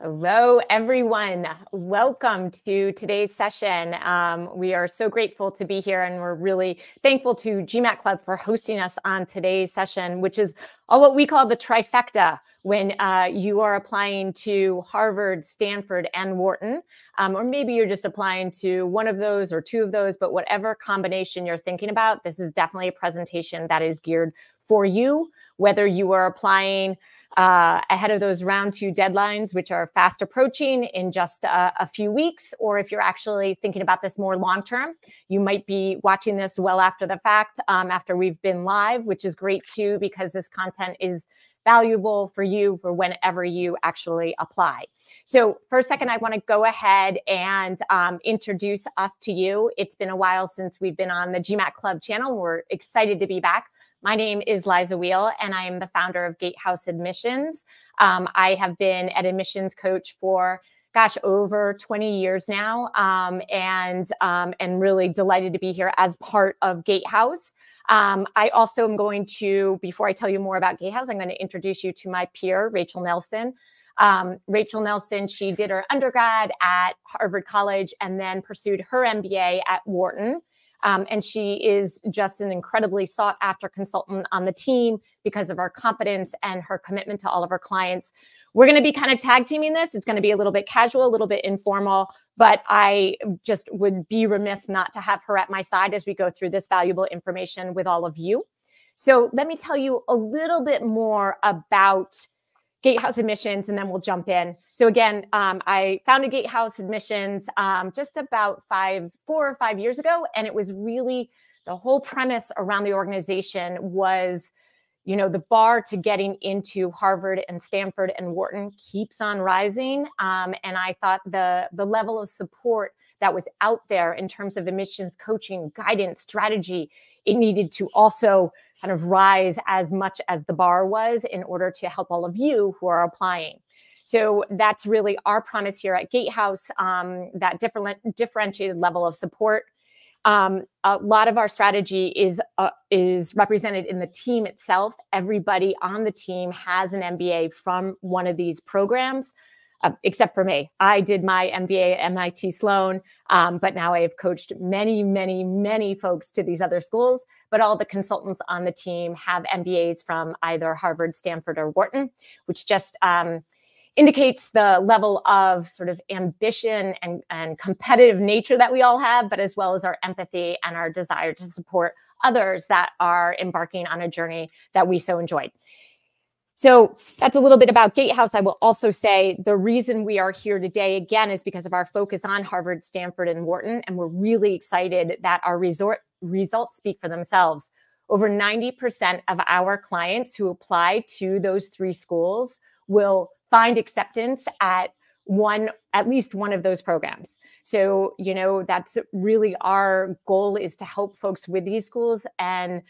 Hello, everyone. Welcome to today's session. Um, we are so grateful to be here, and we're really thankful to GMAT Club for hosting us on today's session, which is all what we call the trifecta when uh, you are applying to Harvard, Stanford, and Wharton. Um, or maybe you're just applying to one of those or two of those, but whatever combination you're thinking about, this is definitely a presentation that is geared for you, whether you are applying uh, ahead of those round two deadlines, which are fast approaching in just a, a few weeks, or if you're actually thinking about this more long term, you might be watching this well after the fact, um, after we've been live, which is great too, because this content is valuable for you for whenever you actually apply. So, for a second, I want to go ahead and um, introduce us to you. It's been a while since we've been on the GMAT Club channel. We're excited to be back. My name is Liza Weale, and I am the founder of Gatehouse Admissions. Um, I have been an admissions coach for gosh, over 20 years now, um, and um, and really delighted to be here as part of Gatehouse. Um, I also am going to, before I tell you more about Gatehouse, I'm going to introduce you to my peer, Rachel Nelson. Um, Rachel Nelson, she did her undergrad at Harvard College and then pursued her MBA at Wharton. Um, and she is just an incredibly sought after consultant on the team because of her competence and her commitment to all of her clients. We're going to be kind of tag teaming this. It's going to be a little bit casual, a little bit informal, but I just would be remiss not to have her at my side as we go through this valuable information with all of you. So let me tell you a little bit more about Gatehouse Admissions, and then we'll jump in. So again, um, I founded Gatehouse Admissions um, just about five, four or five years ago, and it was really the whole premise around the organization was, you know, the bar to getting into Harvard and Stanford and Wharton keeps on rising, um, and I thought the the level of support that was out there in terms of admissions coaching, guidance, strategy, it needed to also kind of rise as much as the bar was in order to help all of you who are applying. So that's really our promise here at Gatehouse, um, that different, differentiated level of support. Um, a lot of our strategy is uh, is represented in the team itself. Everybody on the team has an MBA from one of these programs uh, except for me. I did my MBA at MIT Sloan, um, but now I have coached many, many, many folks to these other schools. But all the consultants on the team have MBAs from either Harvard, Stanford, or Wharton, which just um, indicates the level of sort of ambition and, and competitive nature that we all have, but as well as our empathy and our desire to support others that are embarking on a journey that we so enjoyed. So that's a little bit about Gatehouse. I will also say the reason we are here today again is because of our focus on Harvard, Stanford, and Wharton. And we're really excited that our resort results speak for themselves. Over 90% of our clients who apply to those three schools will find acceptance at one, at least one of those programs. So, you know, that's really our goal is to help folks with these schools and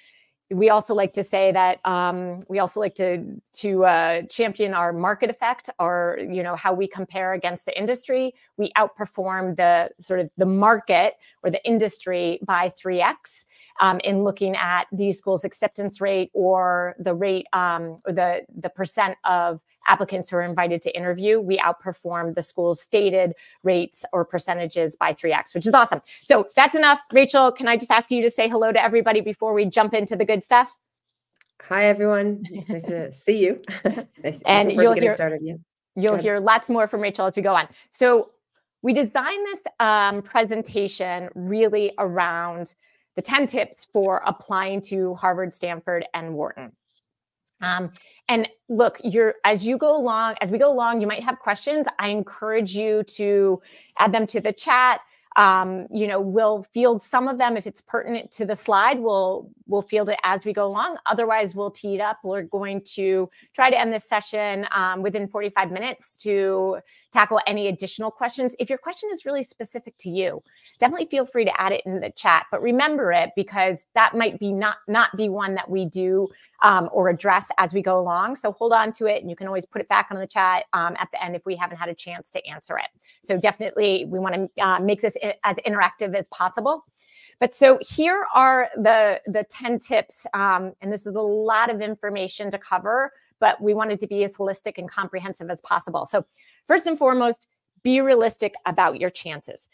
we also like to say that um, we also like to to uh, champion our market effect or you know how we compare against the industry. We outperform the sort of the market or the industry by 3x um, in looking at these schools acceptance rate or the rate um, or the the percent of applicants who are invited to interview, we outperform the school's stated rates or percentages by 3x, which is awesome. So that's enough. Rachel, can I just ask you to say hello to everybody before we jump into the good stuff? Hi, everyone. It's nice to see you. nice and you'll hear, started. Yeah. You'll hear lots more from Rachel as we go on. So we designed this um, presentation really around the 10 tips for applying to Harvard, Stanford, and Wharton. Um, and look, you're as you go along, as we go along, you might have questions. I encourage you to add them to the chat. Um, you know, we'll field some of them if it's pertinent to the slide. We'll we'll field it as we go along. Otherwise, we'll tee it up. We're going to try to end this session um, within 45 minutes to tackle any additional questions. If your question is really specific to you, definitely feel free to add it in the chat. But remember it because that might be not not be one that we do um, or address as we go along. So hold on to it, and you can always put it back on the chat um, at the end if we haven't had a chance to answer it. So definitely, we want to uh, make this as interactive as possible. But so here are the the 10 tips, um, and this is a lot of information to cover but we wanted to be as holistic and comprehensive as possible. So, first and foremost, be realistic about your chances.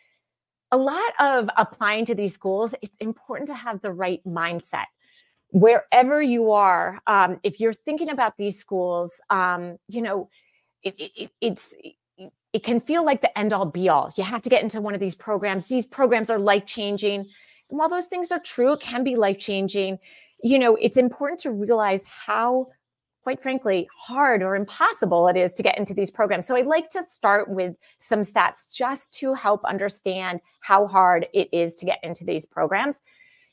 A lot of applying to these schools, it's important to have the right mindset. Wherever you are, um, if you're thinking about these schools, um, you know, it, it, it's it can feel like the end all be all. You have to get into one of these programs. These programs are life changing. And while those things are true, it can be life changing. You know, it's important to realize how, quite frankly, hard or impossible it is to get into these programs. So I'd like to start with some stats just to help understand how hard it is to get into these programs.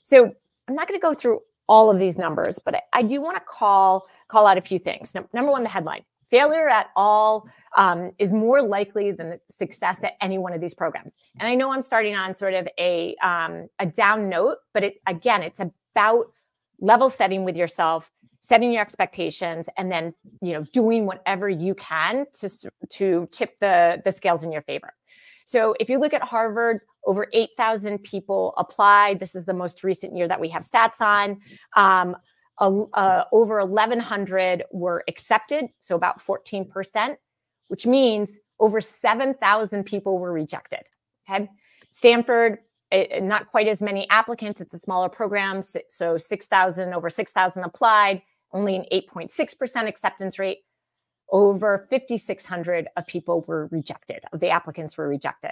So I'm not going to go through all of these numbers, but I, I do want to call call out a few things. No, number one, the headline failure at all um, is more likely than success at any one of these programs. And I know I'm starting on sort of a um, a down note, but it again, it's about level setting with yourself, setting your expectations, and then you know doing whatever you can to to tip the the scales in your favor. So if you look at Harvard, over 8,000 people applied. This is the most recent year that we have stats on. Um, uh, over 1,100 were accepted, so about 14%, which means over 7,000 people were rejected. Okay. Stanford, it, not quite as many applicants. It's a smaller program. So 6,000, over 6,000 applied, only an 8.6% acceptance rate. Over 5,600 of people were rejected, of the applicants were rejected.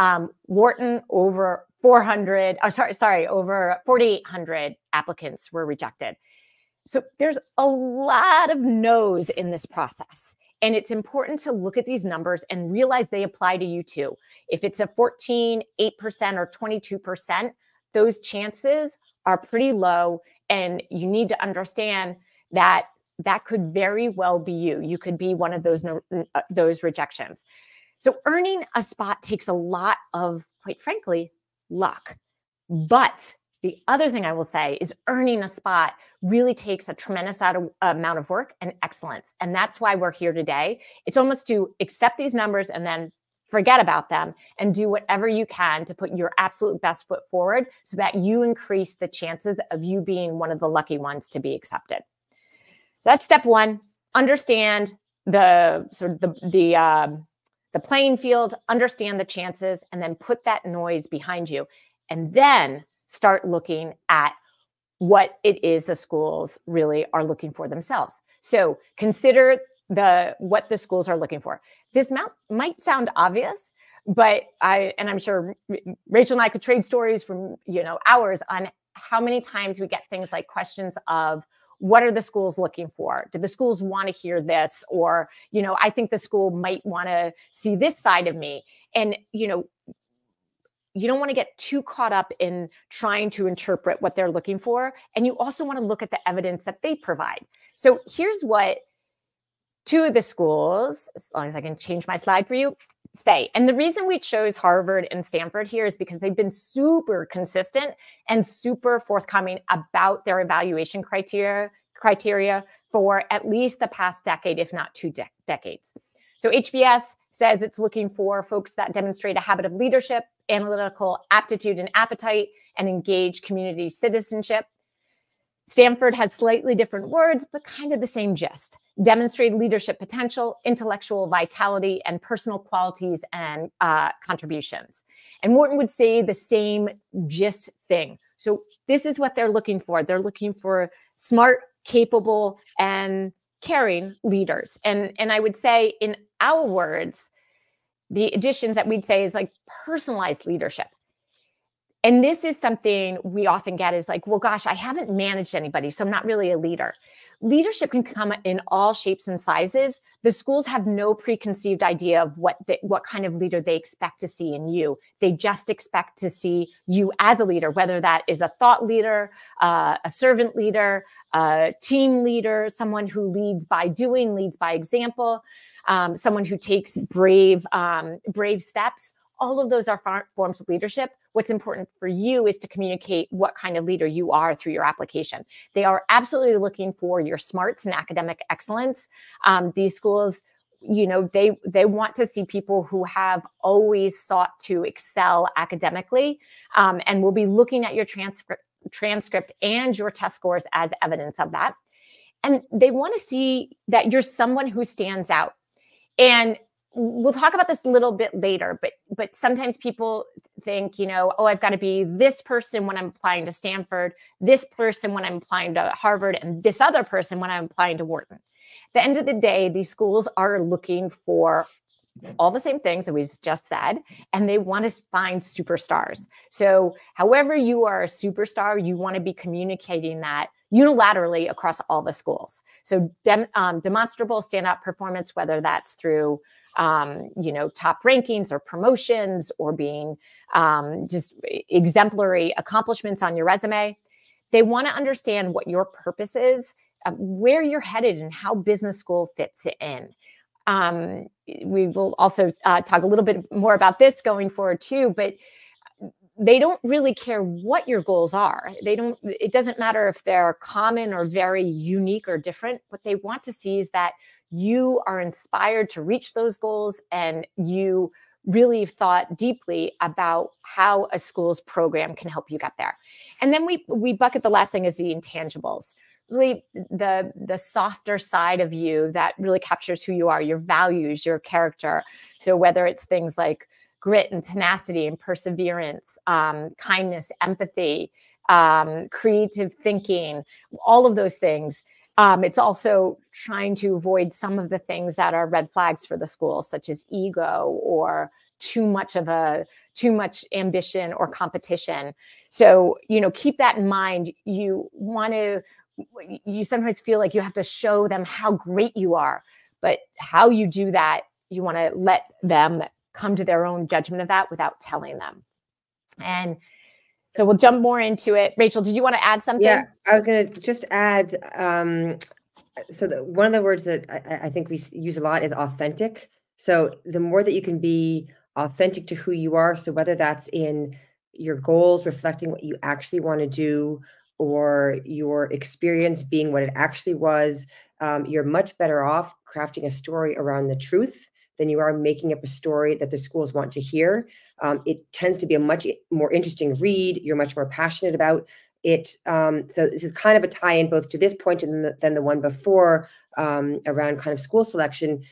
Um, Wharton, over 400, oh, sorry, sorry, over 4,800 applicants were rejected. So there's a lot of no's in this process. And it's important to look at these numbers and realize they apply to you too. If it's a 14, 8%, or 22%, those chances are pretty low. And you need to understand that that could very well be you. You could be one of those, uh, those rejections. So earning a spot takes a lot of, quite frankly, luck. But the other thing I will say is earning a spot really takes a tremendous amount of work and excellence. And that's why we're here today. It's almost to accept these numbers and then forget about them and do whatever you can to put your absolute best foot forward so that you increase the chances of you being one of the lucky ones to be accepted. So that's step one. Understand the sort of the the um, the playing field, understand the chances, and then put that noise behind you. And then start looking at what it is the schools really are looking for themselves. So consider the what the schools are looking for. This might, might sound obvious, but I and I'm sure Rachel and I could trade stories from you know hours on how many times we get things like questions of what are the schools looking for do the schools want to hear this or you know i think the school might want to see this side of me and you know you don't want to get too caught up in trying to interpret what they're looking for. And you also want to look at the evidence that they provide. So here's what of the schools, as long as I can change my slide for you, say. And the reason we chose Harvard and Stanford here is because they've been super consistent and super forthcoming about their evaluation criteria criteria for at least the past decade, if not two de- decades. So HBS says it's looking for folks that demonstrate a habit of leadership, analytical aptitude and appetite, and engage community citizenship. Stanford has slightly different words, but kind of the same gist. Demonstrate leadership potential, intellectual vitality, and personal qualities and uh, contributions. And Wharton would say the same gist thing. So this is what they're looking for. They're looking for smart, capable, and caring leaders. And, and I would say, in our words, the additions that we'd say is like personalized leadership. And this is something we often get is like, well, gosh, I haven't managed anybody, so I'm not really a leader. Leadership can come in all shapes and sizes. The schools have no preconceived idea of what the, what kind of leader they expect to see in you. They just expect to see you as a leader, whether that is a thought leader, uh, a servant leader, a team leader, someone who leads by doing, leads by example, um, someone who takes brave um, brave steps. All of those are forms of leadership. What's important for you is to communicate what kind of leader you are through your application. They are absolutely looking for your smarts and academic excellence. Um, these schools you know they they want to see people who have always sought to excel academically um, and will be looking at your transcript transcript and your test scores as evidence of that and they want to see that you're someone who stands out. And we'll talk about this a little bit later but but sometimes people think you know oh i've got to be this person when i'm applying to stanford this person when i'm applying to harvard and this other person when i'm applying to wharton. At the end of the day these schools are looking for all the same things that we just said and they want to find superstars. So however you are a superstar you want to be communicating that unilaterally across all the schools. So dem, um, demonstrable standout performance whether that's through um, you know, top rankings or promotions or being um, just exemplary accomplishments on your resume. They want to understand what your purpose is, uh, where you're headed, and how business school fits in. Um, we will also uh, talk a little bit more about this going forward too, but they don't really care what your goals are. They don't, it doesn't matter if they're common or very unique or different. What they want to see is that you are inspired to reach those goals and you really thought deeply about how a school's program can help you get there. And then we we bucket the last thing is the intangibles. Really the the softer side of you that really captures who you are, your values, your character. So whether it's things like grit and tenacity and perseverance, um, kindness, empathy, um, creative thinking, all of those things um, it's also trying to avoid some of the things that are red flags for the school, such as ego or too much of a too much ambition or competition. So, you know, keep that in mind. You want to you sometimes feel like you have to show them how great you are, but how you do that, you want to let them come to their own judgment of that without telling them. And so we'll jump more into it. Rachel, did you want to add something? Yeah, I was going to just add. Um, so the, one of the words that I, I think we use a lot is authentic. So the more that you can be authentic to who you are, so whether that's in your goals reflecting what you actually want to do or your experience being what it actually was, um, you're much better off crafting a story around the truth than you are making up a story that the schools want to hear. Um, it tends to be a much more interesting read. You're much more passionate about it. Um, so this is kind of a tie-in both to this point and the, than the one before um, around kind of school selection.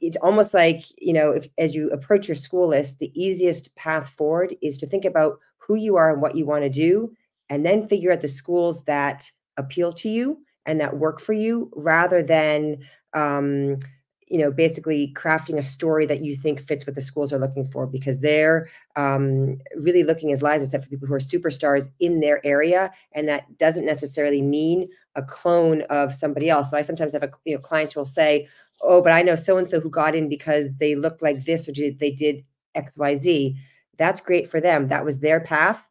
It's almost like you know, if as you approach your school list, the easiest path forward is to think about who you are and what you want to do, and then figure out the schools that appeal to you and that work for you, rather than um, you know basically crafting a story that you think fits what the schools are looking for because they're um, really looking as liza said for people who are superstars in their area and that doesn't necessarily mean a clone of somebody else. So i sometimes have a you know clients will say oh but i know so and so who got in because they looked like this or did, they did xyz that's great for them. That was their path.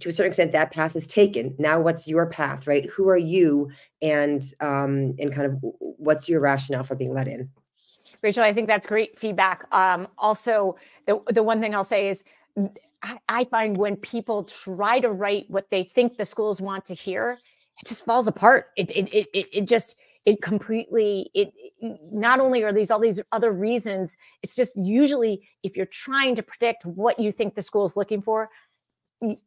To a certain extent that path is taken. Now what's your path right? Who are you? And um and kind of what's your rationale for being let in Rachel, I think that's great feedback. Um, also, the the one thing I'll say is. I, I find when people try to write what they think the schools want to hear, it just falls apart. It it it it just it completely it, not only are these all these other reasons it's just usually if you're trying to predict what you think the school is looking for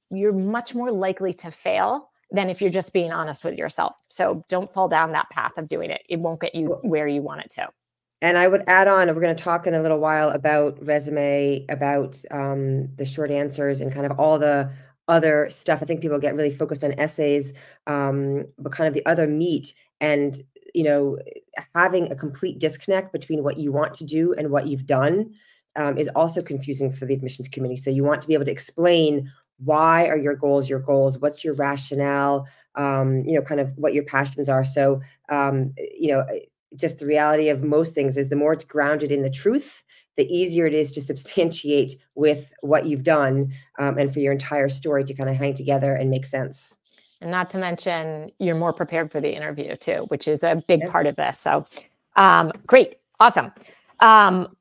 you're much more likely to fail than if you're just being honest with yourself so don't fall down that path of doing it it won't get you where you want it to and I would add on, we're going to talk in a little while about resume, about um, the short answers, and kind of all the other stuff. I think people get really focused on essays, um, but kind of the other meat and you know having a complete disconnect between what you want to do and what you've done um, is also confusing for the admissions committee. So you want to be able to explain why are your goals your goals what's your rationale um, you know kind of what your passions are so um, you know just the reality of most things is the more it's grounded in the truth the easier it is to substantiate with what you've done um, and for your entire story to kind of hang together and make sense. And not to mention you're more prepared for the interview too which is a big yep. part of this. So um, great awesome. Um,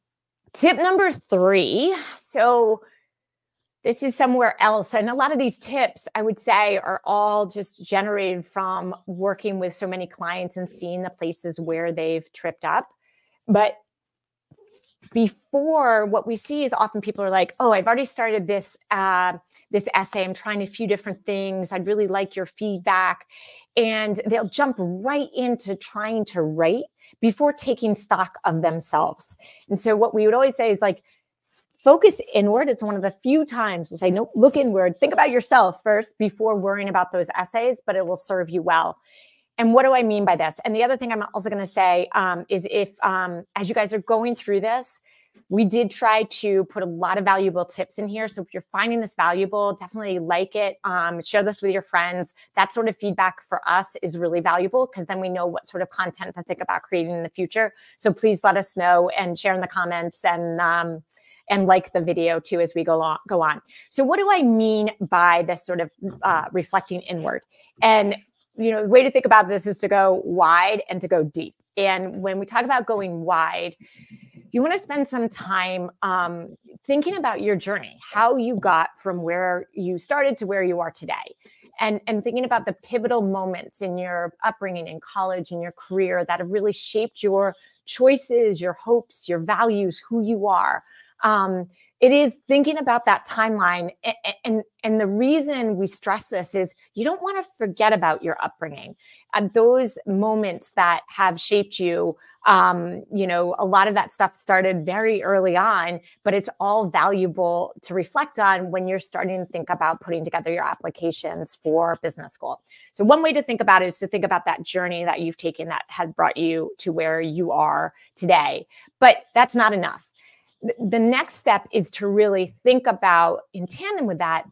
tip number three so this is somewhere else. And a lot of these tips, I would say, are all just generated from working with so many clients and seeing the places where they've tripped up. But before what we see is often people are like, oh, I've already started this uh, this essay. I'm trying a few different things. I'd really like your feedback. And they'll jump right into trying to write before taking stock of themselves. And so what we would always say is like, focus inward. It's one of the few times to say, no, look inward. Think about yourself first before worrying about those essays, but it will serve you well. And what do I mean by this? And the other thing I'm also going to say um, is if, um, as you guys are going through this, we did try to put a lot of valuable tips in here. So if you're finding this valuable, definitely like it. Um, share this with your friends. That sort of feedback for us is really valuable because then we know what sort of content to think about creating in the future. So please let us know and share in the comments and um, and like the video too as we go on. Go on. So what do I mean by this sort of uh, reflecting inward? And you know, the way to think about this is to go wide and to go deep. And when we talk about going wide, you want to spend some time um, thinking about your journey, how you got from where you started to where you are today. And, and thinking about the pivotal moments in your upbringing in college and your career that have really shaped your choices, your hopes, your values, who you are. Um, it is thinking about that timeline and, and, and the reason we stress this is you don't want to forget about your upbringing. And those moments that have shaped you um, you know a lot of that stuff started very early on but it's all valuable to reflect on when you're starting to think about putting together your applications for business school. So one way to think about it is to think about that journey that you've taken that has brought you to where you are today. But that's not enough the next step is to really think about, in tandem with that,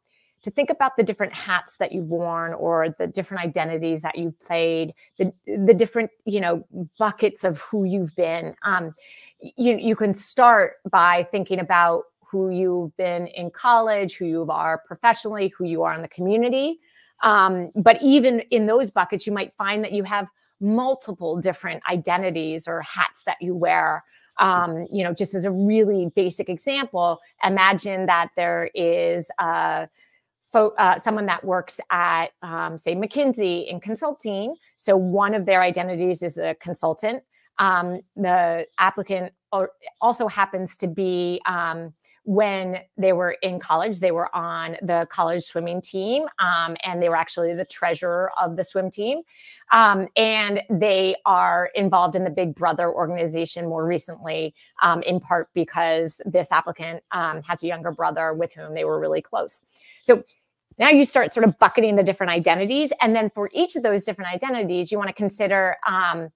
to think about the different hats that you've worn or the different identities that you've played, the the different you know buckets of who you've been. Um, you you can start by thinking about who you've been in college, who you are professionally, who you are in the community. Um, but even in those buckets, you might find that you have multiple different identities or hats that you wear um, you know, just as a really basic example, imagine that there is a uh, someone that works at, um, say, McKinsey in consulting. So one of their identities is a consultant. Um, the applicant also happens to be um, when they were in college, they were on the college swimming team, um, and they were actually the treasurer of the swim team. Um, and they are involved in the Big Brother organization more recently, um, in part because this applicant um, has a younger brother with whom they were really close. So now you start sort of bucketing the different identities. And then for each of those different identities, you want to consider um,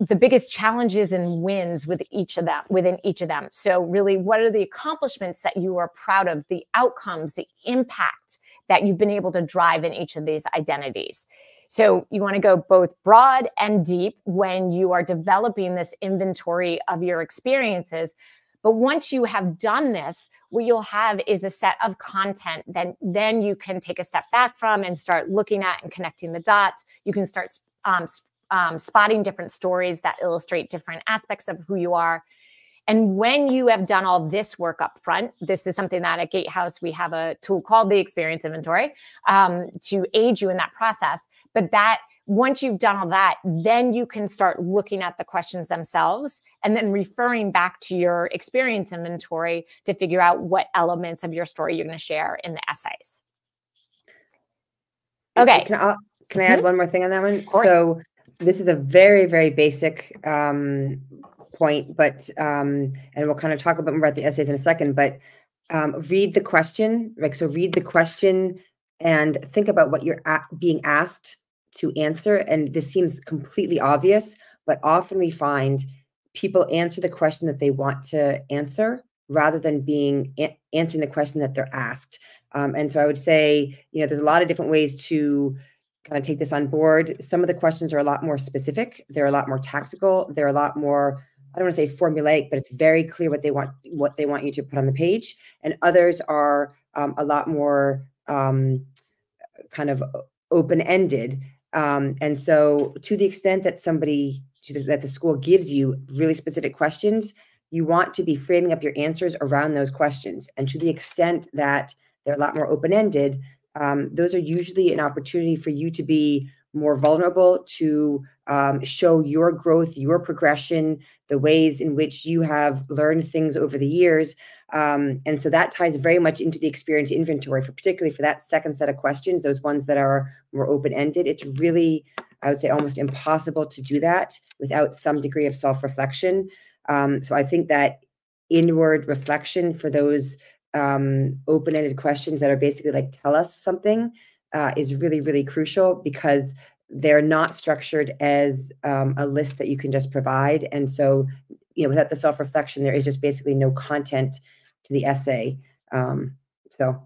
the biggest challenges and wins with each of them within each of them so really what are the accomplishments that you are proud of the outcomes the impact that you've been able to drive in each of these identities so you want to go both broad and deep when you are developing this inventory of your experiences. But once you have done this, what you'll have is a set of content that then you can take a step back from and start looking at and connecting the dots. You can start um, um, spotting different stories that illustrate different aspects of who you are. And when you have done all this work up front, this is something that at Gatehouse we have a tool called the Experience Inventory um, to aid you in that process. But that once you've done all that, then you can start looking at the questions themselves and then referring back to your experience inventory to figure out what elements of your story you're going to share in the essays. Okay. Can I, can I add mm-hmm. one more thing on that one? So this is a very, very basic um, point, but um, and we'll kind of talk a bit more about the essays in a second, but um, read the question, like so read the question and think about what you're being asked to answer. And this seems completely obvious, but often we find people answer the question that they want to answer rather than being answering the question that they're asked. Um, and so I would say, you know, there's a lot of different ways to kind of take this on board. Some of the questions are a lot more specific. They're a lot more tactical. They're a lot more I don't want to say formulaic, but it's very clear what they want what they want you to put on the page. And others are um, a lot more um, kind of open ended. Um, and so, to the extent that somebody, that the school gives you really specific questions, you want to be framing up your answers around those questions. And to the extent that they're a lot more open ended, um, those are usually an opportunity for you to be more vulnerable to um, show your growth, your progression, the ways in which you have learned things over the years. Um, and so that ties very much into the experience inventory, for particularly for that second set of questions, those ones that are more open ended. It's really, I would say, almost impossible to do that without some degree of self reflection. Um, so I think that inward reflection for those um, open ended questions that are basically like, tell us something, uh, is really, really crucial because they're not structured as um, a list that you can just provide. And so, you know, without the self reflection, there is just basically no content to the essay. Um, so,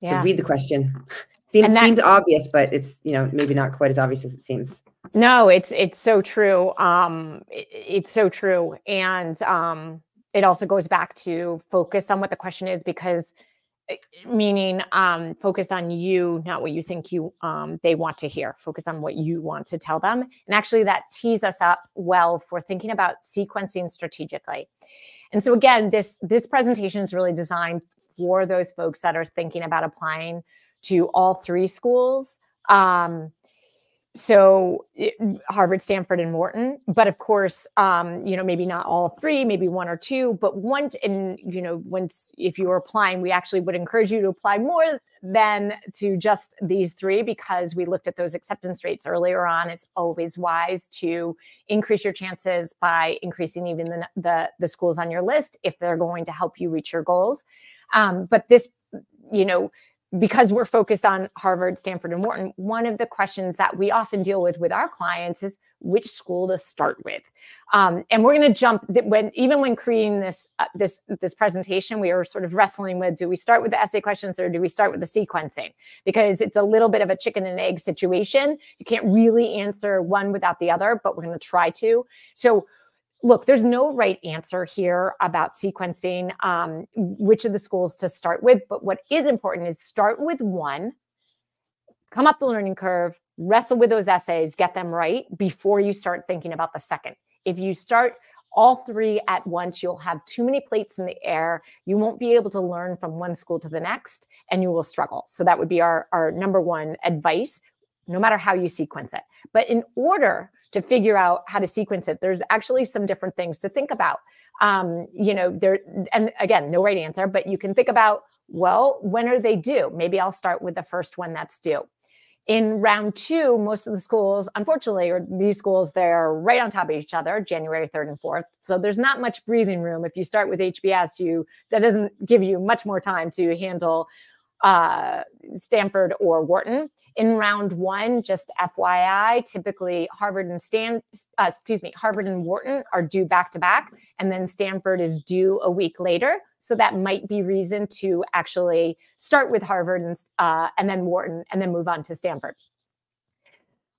yeah. so read the question. Seems, that, seems obvious, but it's you know maybe not quite as obvious as it seems. No, it's it's so true. Um, it, it's so true, and um, it also goes back to focus on what the question is because eh, meaning um, focused on you, not what you think you um, they want to hear. Focus on what you want to tell them, and actually that tees us up well for thinking about sequencing strategically. And so again, this this presentation is really designed for those folks that are thinking about applying to all three schools. Um, so Harvard, Stanford, and Wharton. But of course, um, you know, maybe not all three, maybe one or two. But once, and you know, once if you are applying, we actually would encourage you to apply more than to just these three because we looked at those acceptance rates earlier on. It's always wise to increase your chances by increasing even the the, the schools on your list if they're going to help you reach your goals. Um, but this, you know, because we're focused on Harvard, Stanford, and Wharton, one of the questions that we often deal with with our clients is which school to start with. Um, and we're going to jump when even when creating this uh, this this presentation, we were sort of wrestling with: do we start with the essay questions or do we start with the sequencing? Because it's a little bit of a chicken and egg situation. You can't really answer one without the other, but we're going to try to. So look, there's no right answer here about sequencing um, which of the schools to start with. But what is important is start with one, come up the learning curve, wrestle with those essays, get them right before you start thinking about the second. If you start all three at once, you'll have too many plates in the air. You won't be able to learn from one school to the next, and you will struggle. So that would be our, our number one advice, no matter how you sequence it. But in order to figure out how to sequence it. There's actually some different things to think about. Um, you know, there, and again, no right answer, but you can think about, well, when are they due? Maybe I'll start with the first one that's due. In round two, most of the schools, unfortunately, or these schools, they're right on top of each other, January 3rd and 4th. So there's not much breathing room. If you start with HBS, you that doesn't give you much more time to handle uh, Stanford or Wharton. In round one, just FYI, typically Harvard and Stan, uh, excuse me, Harvard and Wharton are due back to back, and then Stanford is due a week later. So that might be reason to actually start with Harvard and, uh, and then Wharton, and then move on to Stanford.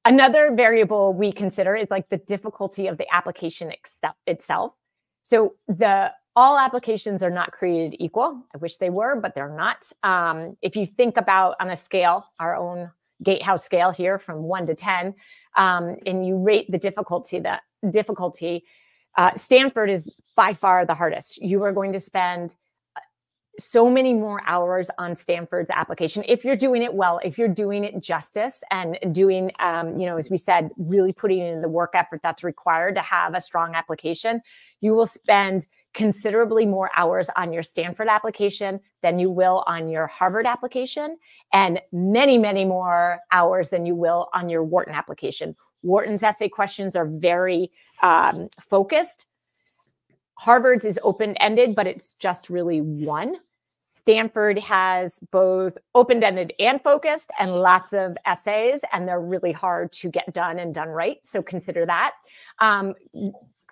Another variable we consider is like the difficulty of the application itself. So the all applications are not created equal. I wish they were, but they're not. Um, if you think about on a scale, our own gatehouse scale here from one to 10, um, and you rate the difficulty, that difficulty, uh, Stanford is by far the hardest. You are going to spend uh, so many more hours on Stanford's application if you're doing it well, if you're doing it justice and doing, um, you know, as we said, really putting in the work effort that's required to have a strong application, you will spend considerably more hours on your Stanford application than you will on your Harvard application, and many, many more hours than you will on your Wharton application. Wharton's essay questions are very um, focused. Harvard's is open ended, but it's just really one. Stanford has both open ended and focused, and lots of essays, and they're really hard to get done and done right. So consider that. Um,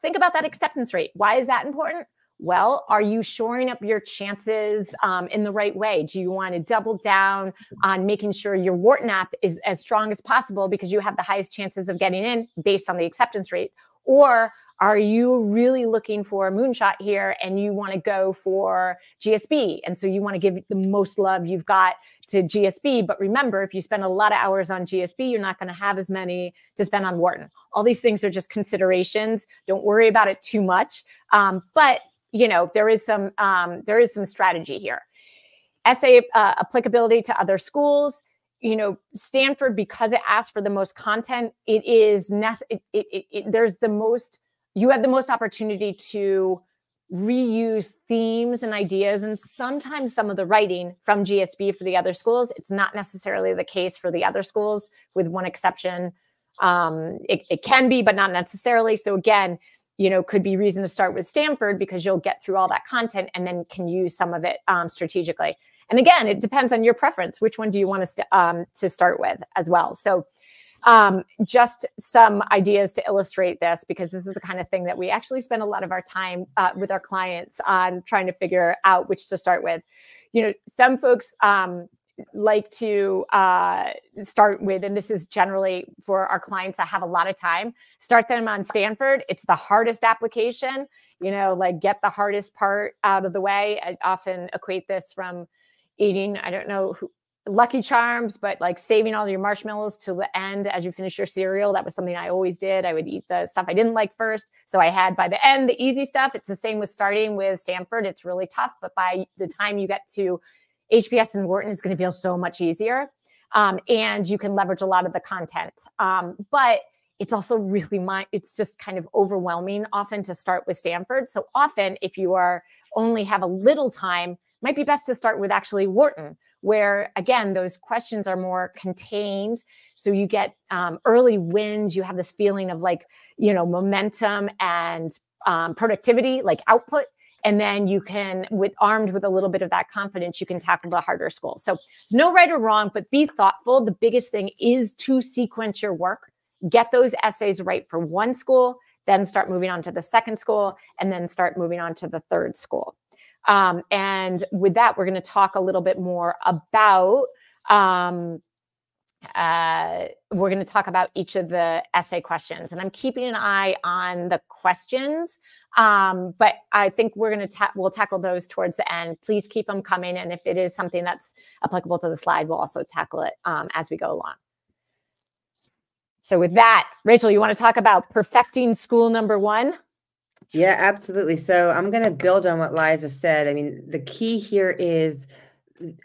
think about that acceptance rate. Why is that important? Well, are you shoring up your chances um, in the right way? Do you want to double down on making sure your Wharton app is as strong as possible because you have the highest chances of getting in based on the acceptance rate? Or are you really looking for a moonshot here and you want to go for GSB? And so you want to give the most love you've got to GSB. But remember, if you spend a lot of hours on GSB, you're not going to have as many to spend on Wharton. All these things are just considerations. Don't worry about it too much. Um, but you know there is some um, there is some strategy here. Essay uh, applicability to other schools you know, Stanford, because it asks for the most content, it is, nece- it, it, it, there's the most, you have the most opportunity to reuse themes and ideas and sometimes some of the writing from GSB for the other schools. It's not necessarily the case for the other schools, with one exception. Um, it, it can be, but not necessarily. So again, you know, could be reason to start with Stanford because you'll get through all that content and then can use some of it um, strategically. And again, it depends on your preference. Which one do you want to, st- um, to start with as well? So um, just some ideas to illustrate this because this is the kind of thing that we actually spend a lot of our time uh, with our clients on trying to figure out which to start with. You know, some folks um, like to uh, start with, and this is generally for our clients that have a lot of time, start them on Stanford. It's the hardest application, you know, like get the hardest part out of the way. I often equate this from eating, I don't know who, Lucky Charms, but like saving all your marshmallows to the end as you finish your cereal. That was something I always did. I would eat the stuff I didn't like first. So I had by the end the easy stuff. It's the same with starting with Stanford. It's really tough, but by the time you get to HBS and Wharton, it's going to feel so much easier. Um, and you can leverage a lot of the content. Um, but it's also really my it's just kind of overwhelming often to start with Stanford. So often if you are only have a little time, might be best to start with actually Wharton where again those questions are more contained. So you get um, early wins. You have this feeling of like you know momentum and um, productivity like output. And then you can with armed with a little bit of that confidence you can tackle the harder schools so there's no right or wrong but be thoughtful. The biggest thing is to sequence your work get those essays right for one school then start moving on to the second school and then start moving on to the third school um, and with that, we're going to talk a little bit more about. Um, uh, we're going to talk about each of the essay questions, and I'm keeping an eye on the questions. Um, but I think we're going to ta- we'll tackle those towards the end. Please keep them coming, and if it is something that's applicable to the slide, we'll also tackle it um, as we go along. So with that, Rachel, you want to talk about perfecting school number one? Yeah, absolutely. So I'm going to build on what Liza said. I mean, the key here is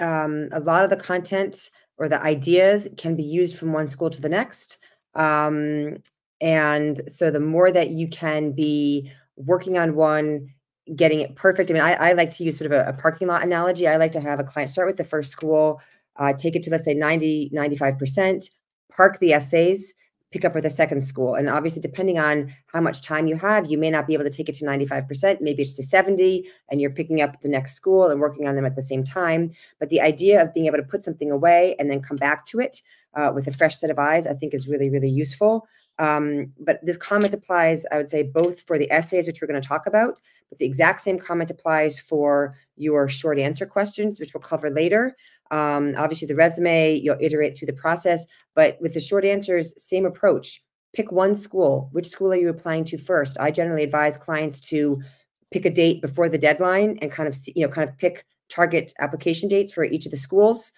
um, a lot of the content or the ideas can be used from one school to the next. Um, and so the more that you can be working on one, getting it perfect. I mean, I, I like to use sort of a, a, parking lot analogy. I like to have a client start with the first school, uh, take it to, let's say, 90, 95%, park the essays, pick up with a second school. And obviously, depending on how much time you have, you may not be able to take it to 95%. Maybe it's to 70 and you're picking up the next school and working on them at the same time. But the idea of being able to put something away and then come back to it uh, with a fresh set of eyes, I think is really, really useful. Um, but this comment applies, I would say, both for the essays, which we're going to talk about, but the exact same comment applies for your short answer questions, which we'll cover later. Um, obviously, the resume, you'll iterate through the process, but with the short answers, same approach. Pick one school. Which school are you applying to first? I generally advise clients to pick a date before the deadline and kind of, you know, kind of pick target application dates for each of the schools,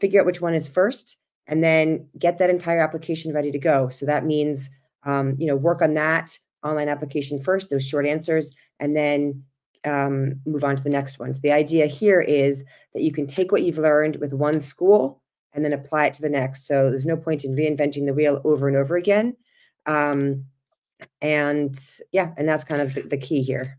figure out which one is first, and then get that entire application ready to go. So that means, um, you know, work on that online application first, those short answers, and then um, move on to the next one. So the idea here is that you can take what you've learned with one school and then apply it to the next. So there's no point in reinventing the wheel over and over again. Um, and yeah, and that's kind of the, the key here.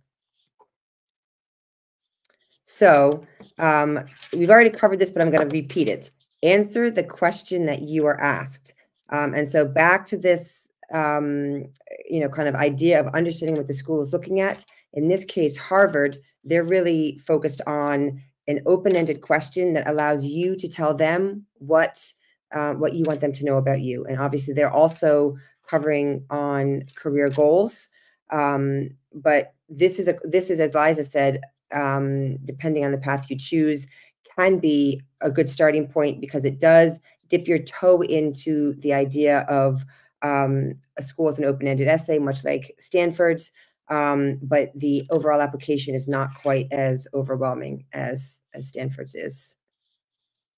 So um, we've already covered this, but I'm going to repeat it. Answer the question that you are asked. Um, and so back to this, um, you know, kind of idea of understanding what the school is looking at in this case, Harvard, they're really focused on an open-ended question that allows you to tell them what uh, what you want them to know about you. And obviously, they're also covering on career goals. Um, but this is a this is as Liza said, um, depending on the path you choose, can be a good starting point because it does dip your toe into the idea of um, a school with an open-ended essay, much like Stanford's um, but the overall application is not quite as overwhelming as, as Stanford's is.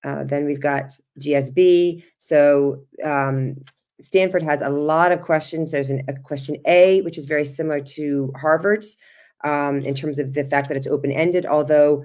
Uh, then we've got GSB. So um, Stanford has a lot of questions. There's an, a question A, which is very similar to Harvard's um, in terms of the fact that it's open-ended, although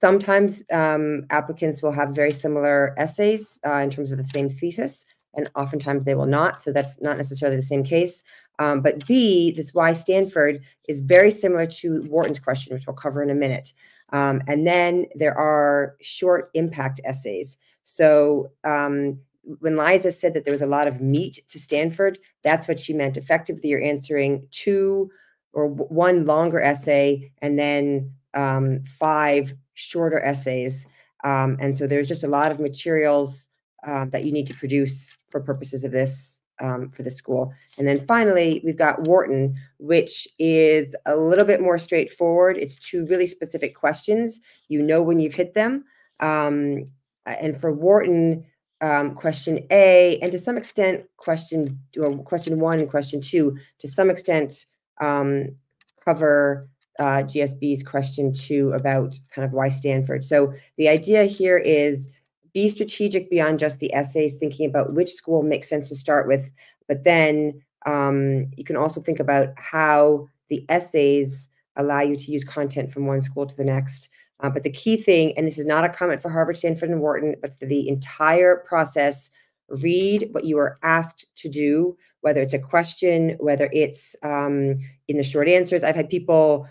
sometimes um, applicants will have very similar essays uh, in terms of the same thesis, and oftentimes they will not. So that's not necessarily the same case. Um, but B, this why Stanford is very similar to Wharton's question, which we'll cover in a minute. Um, and then there are short impact essays. So um, when Liza said that there was a lot of meat to Stanford, that's what she meant. Effectively, you're answering two or one longer essay and then um, five shorter essays. Um, and so there's just a lot of materials um, that you need to produce for purposes of this um, for the school. And then finally, we've got Wharton, which is a little bit more straightforward. It's two really specific questions. You know when you've hit them. Um, and for Wharton, um, question A, and to some extent, question or question one and question two, to some extent, um, cover uh, GSB's question two about kind of why Stanford. So the idea here is be strategic beyond just the essays, thinking about which school makes sense to start with, but then um, you can also think about how the essays allow you to use content from one school to the next. Uh, but the key thing, and this is not a comment for Harvard, Stanford, and Wharton, but for the entire process, read what you are asked to do, whether it's a question, whether it's um, in the short answers. I've had people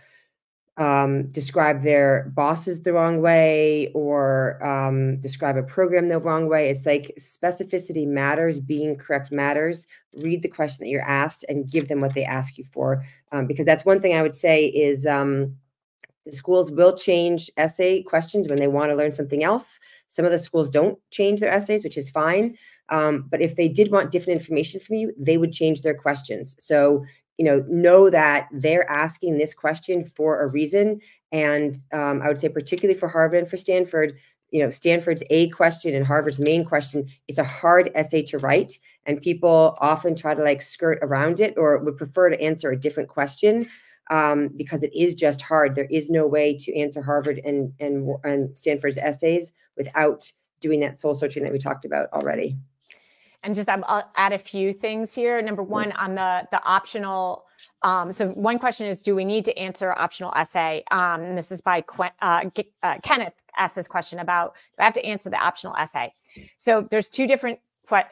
um, describe their bosses the wrong way or um, describe a program the wrong way. It's like specificity matters, being correct matters. Read the question that you're asked and give them what they ask you for. Um, because that's one thing I would say is um, the schools will change essay questions when they want to learn something else. Some of the schools don't change their essays, which is fine. Um, but if they did want different information from you, they would change their questions. So, you know, know that they're asking this question for a reason. And um, I would say, particularly for Harvard and for Stanford, you know, Stanford's A question and Harvard's main question, it's a hard essay to write. And people often try to like skirt around it or would prefer to answer a different question um, because it is just hard. There is no way to answer Harvard and, and, and Stanford's essays without doing that soul searching that we talked about already. And just I'll add a few things here. Number one, on the the optional. Um, so one question is, do we need to answer optional essay? Um, and this is by Qu- uh, uh, Kenneth asked this question about, do I have to answer the optional essay? So there's two different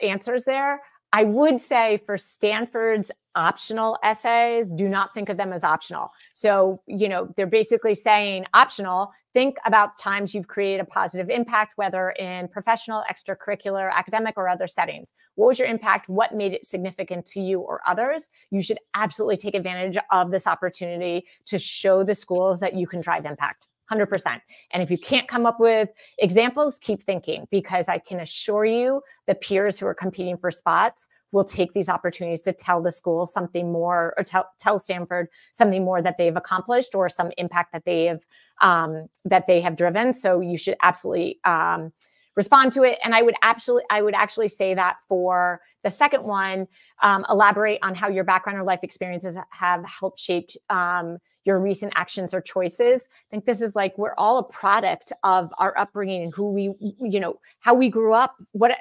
answers there. I would say for Stanford's optional essays, do not think of them as optional. So, you know, they're basically saying optional. Think about times you've created a positive impact, whether in professional, extracurricular, academic, or other settings. What was your impact? What made it significant to you or others? You should absolutely take advantage of this opportunity to show the schools that you can drive impact. 100%. And if you can't come up with examples, keep thinking because I can assure you the peers who are competing for spots will take these opportunities to tell the school something more or tell, tell Stanford something more that they've accomplished or some impact that they have um, that they have driven. So you should absolutely um, respond to it. And I would absolutely I would actually say that for the second one, um, elaborate on how your background or life experiences have helped shape um, your recent actions or choices. I think this is like we're all a product of our upbringing and who we, you know, how we grew up. What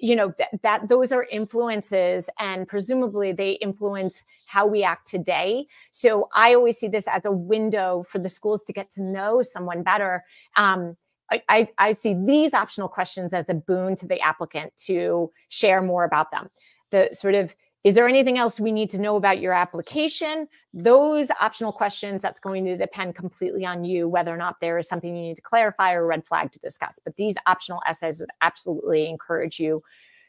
you know that, that those are influences and presumably they influence how we act today so i always see this as a window for the schools to get to know someone better um, I, I, I see these optional questions as a boon to the applicant to share more about them the sort of is there anything else we need to know about your application? Those optional questions, that's going to depend completely on you, whether or not there is something you need to clarify or a red flag to discuss. But these optional essays would absolutely encourage you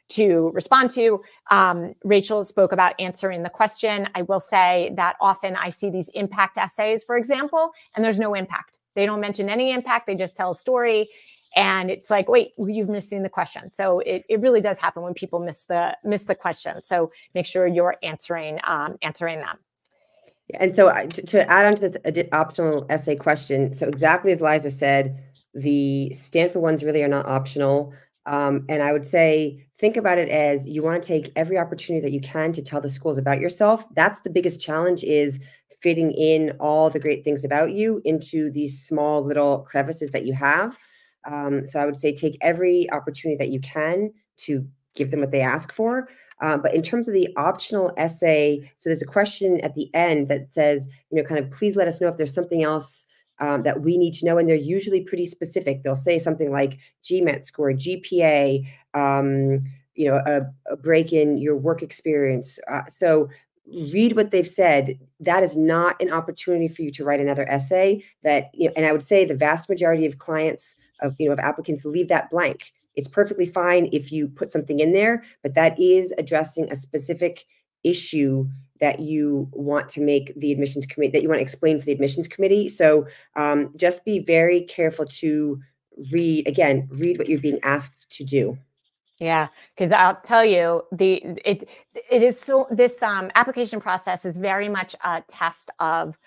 to respond to. Um, Rachel spoke about answering the question. I will say that often I see these impact essays, for example, and there's no impact. They don't mention any impact, they just tell a story and it's like wait you've missing the question. So it, it really does happen when people miss the miss the question. So make sure you're answering um, answering them. And so to, to add on to this optional essay question so exactly as liza said the stanford ones really are not optional. Um, and i would say think about it as you want to take every opportunity that you can to tell the schools about yourself. That's the biggest challenge is fitting in all the great things about you into these small little crevices that you have um, so I would say take every opportunity that you can to give them what they ask for. Um, but in terms of the optional essay, so there's a question at the end that says, you know, kind of please let us know if there's something else um, that we need to know, and they're usually pretty specific. They'll say something like GMAT score, GPA, um, you know, a, a, break in your work experience. Uh, so read what they've said. That is not an opportunity for you to write another essay. That, you know, and I would say the vast majority of clients of you know of applicants leave that blank. It's perfectly fine if you put something in there, but that is addressing a specific issue that you want to make the admissions committee that you want to explain for the admissions committee. So um, just be very careful to read again, read what you're being asked to do. Yeah, because I'll tell you the it it is so this um, application process is very much a test of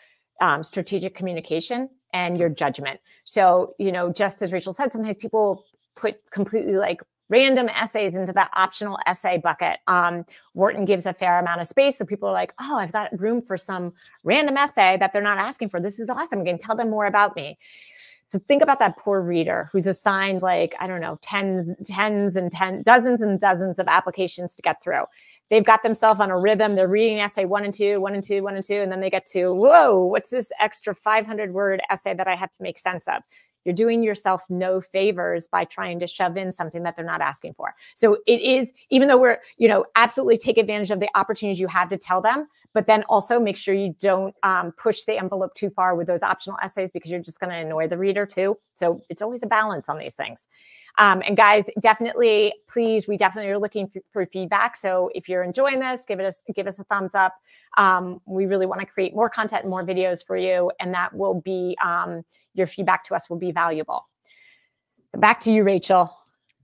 um, strategic communication and your judgment. So you know, just as Rachel said, sometimes people put completely like random essays into that optional essay bucket. Um, Wharton gives a fair amount of space. So people are like, oh, I've got room for some random essay that they're not asking for. This is awesome. I can tell them more about me. So think about that poor reader who's assigned like, I don't know, tens, tens and ten, dozens and dozens of applications to get through. They've got themselves on a rhythm. They're reading essay one and two, one and two, one and two, and then they get to, whoa, what's this extra 500 word essay that I have to make sense of? you're doing yourself no favors by trying to shove in something that they're not asking for. So it is, even though we're, you know, absolutely take advantage of the opportunities you have to tell them, but then also make sure you don't um, push the envelope too far with those optional essays because you're just going to annoy the reader too. So it's always a balance on these things. Um, and guys, definitely, please, we definitely are looking for, for, feedback. So if you're enjoying this, give it us give us a thumbs up. Um, we really want to create more content and more videos for you, and that will be um, your feedback to us will be valuable. Back to you, Rachel.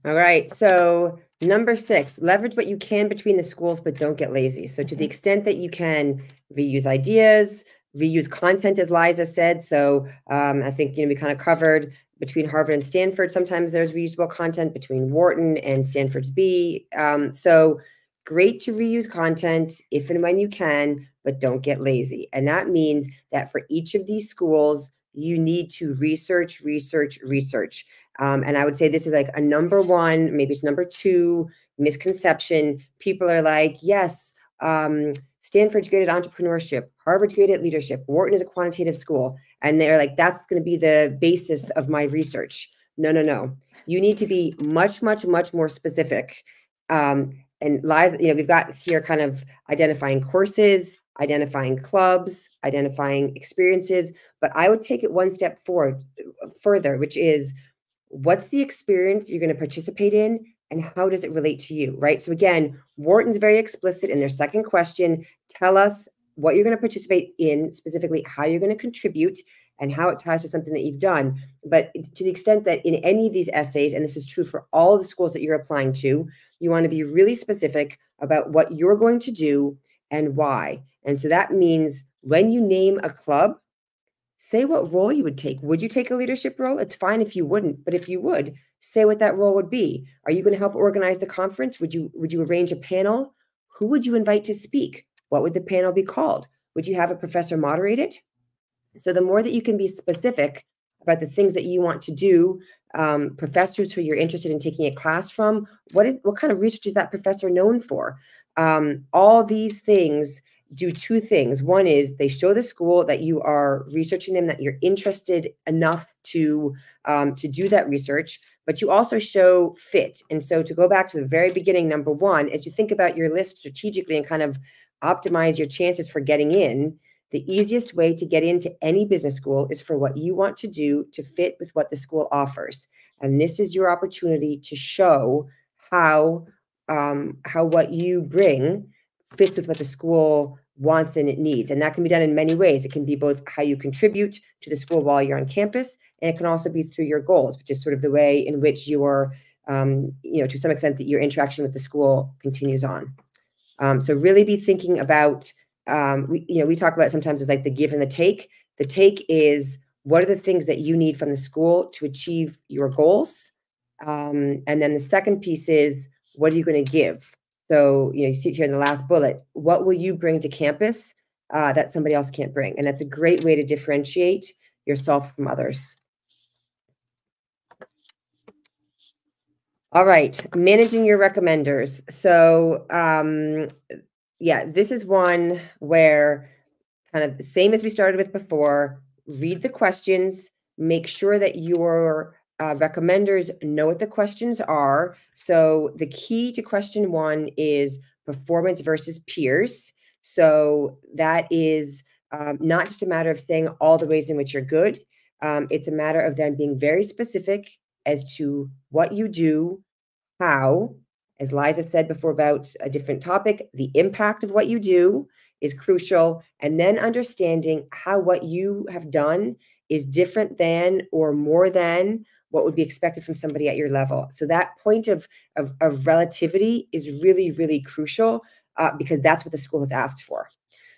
All right. So number six, leverage what you can between the schools, but don't get lazy. So to the mm-hmm. extent that you can reuse ideas, reuse content, as Liza said. So um, I think you know we kind of covered between Harvard and Stanford. Sometimes there's reusable content between Wharton and Stanford's B. Um, so great to reuse content if and when you can, but don't get lazy. And that means that for each of these schools, you need to research, research, research. Um, and I would say this is like a number one, maybe it's number two misconception. People are like, yes, um, Stanford's good at entrepreneurship, Harvard's good at leadership, Wharton is a quantitative school. And they're like, that's going to be the basis of my research. No, no, no. You need to be much, much, much more specific. Um, and Liza, you know, we've got here kind of identifying courses, identifying clubs, identifying experiences. But I would take it one step forward further, which is what's the experience you're going to participate in and how does it relate to you, right? So again, Wharton's very explicit in their second question. Tell us what you're going to participate in, specifically how you're going to contribute and how it ties to something that you've done. But to the extent that in any of these essays, and this is true for all the schools that you're applying to, you want to be really specific about what you're going to do and why. And so that means when you name a club, say what role you would take. Would you take a leadership role? It's fine if you wouldn't, but if you would, say what that role would be. Are you going to help organize the conference? Would you would you arrange a panel? Who would you invite to speak? What would the panel be called? Would you have a professor moderate it? So the more that you can be specific about the things that you want to do, um, professors who you're interested in taking a class from, what is what kind of research is that professor known for? Um, all these things do two things. One is they show the school that you are researching them, that you're interested enough to um, to do that research, but you also show fit. And so to go back to the very beginning, number one, as you think about your list strategically and kind of optimize your chances for getting in, the easiest way to get into any business school is for what you want to do to fit with what the school offers. And this is your opportunity to show how um, how what you bring fits with what the school wants and it needs. And that can be done in many ways. It can be both how you contribute to the school while you're on campus, and it can also be through your goals, which is sort of the way in which your, um, you know, to some extent that your interaction with the school continues on. Um, so really be thinking about, um, we, you know, we talk about sometimes as like the give and the take. The take is what are the things that you need from the school to achieve your goals? Um, and then the second piece is what are you going to give? So, you know, you see it here in the last bullet. What will you bring to campus uh, that somebody else can't bring? And that's a great way to differentiate yourself from others. All right, managing your recommenders. So, um, yeah, this is one where kind of same as we started with before, read the questions, make sure that your uh, recommenders know what the questions are. So the key to question one is performance versus peers. So that is um, not just a matter of saying all the ways in which you're good. Um, it's a matter of them being very specific as to what you do, how, as Liza said before about a different topic, the impact of what you do is crucial. And then understanding how what you have done is different than or more than what would be expected from somebody at your level. So that point of, of, of relativity is really, really crucial uh, because that's what the school has asked for.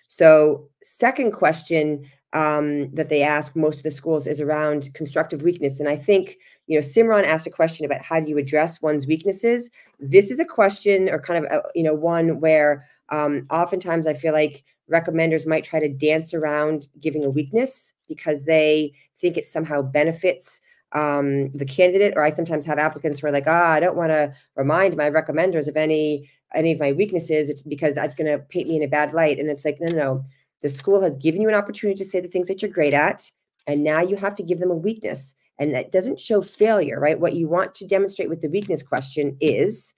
So second question um, that they ask most of the schools is around constructive weakness. And I think, you know, Simran asked a question about how do you address one's weaknesses. This is a question or kind of, a, you know, one where um, oftentimes I feel like recommenders might try to dance around giving a weakness because they think it somehow benefits um, the candidate. Or I sometimes have applicants who are like, ah, I don't want to remind my recommenders of any any of my weaknesses. It's because that's going to paint me in a bad light. And it's like, no, no, no. The school has given you an opportunity to say the things that you're great at, and now you have to give them a weakness. And that doesn't show failure, right? What you want to demonstrate with the weakness question is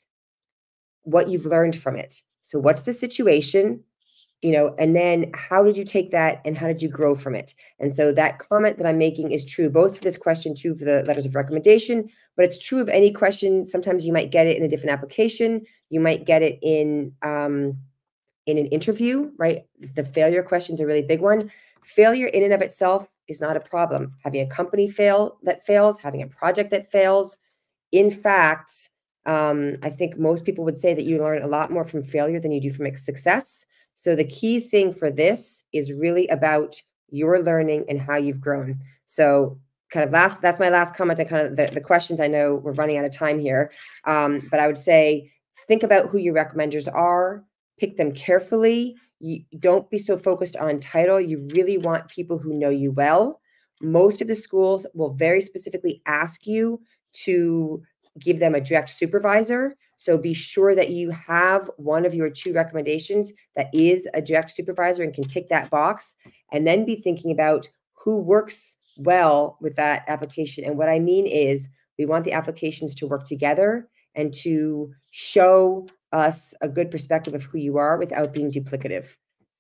what you've learned from it. So, what's the situation? You know, and then how did you take that and how did you grow from it? And so that comment that I'm making is true both for this question, true for the letters of recommendation, but it's true of any question. Sometimes you might get it in a different application. You might get it in um, in an interview, right? The failure question is a really big one. Failure in and of itself is not a problem. Having a company fail that fails, having a project that fails. In fact, um, I think most people would say that you learn a lot more from failure than you do from success. So the key thing for this is really about your learning and how you've grown. So kind of last that's my last comment on kind of the, the questions. I know we're running out of time here. Um, but I would say think about who your recommenders are, pick them carefully. You don't be so focused on title. You really want people who know you well. Most of the schools will very specifically ask you to give them a direct supervisor. So be sure that you have one of your two recommendations that is a direct supervisor and can tick that box. And then be thinking about who works well with that application. And what I mean is, we want the applications to work together and to show us a good perspective of who you are without being duplicative.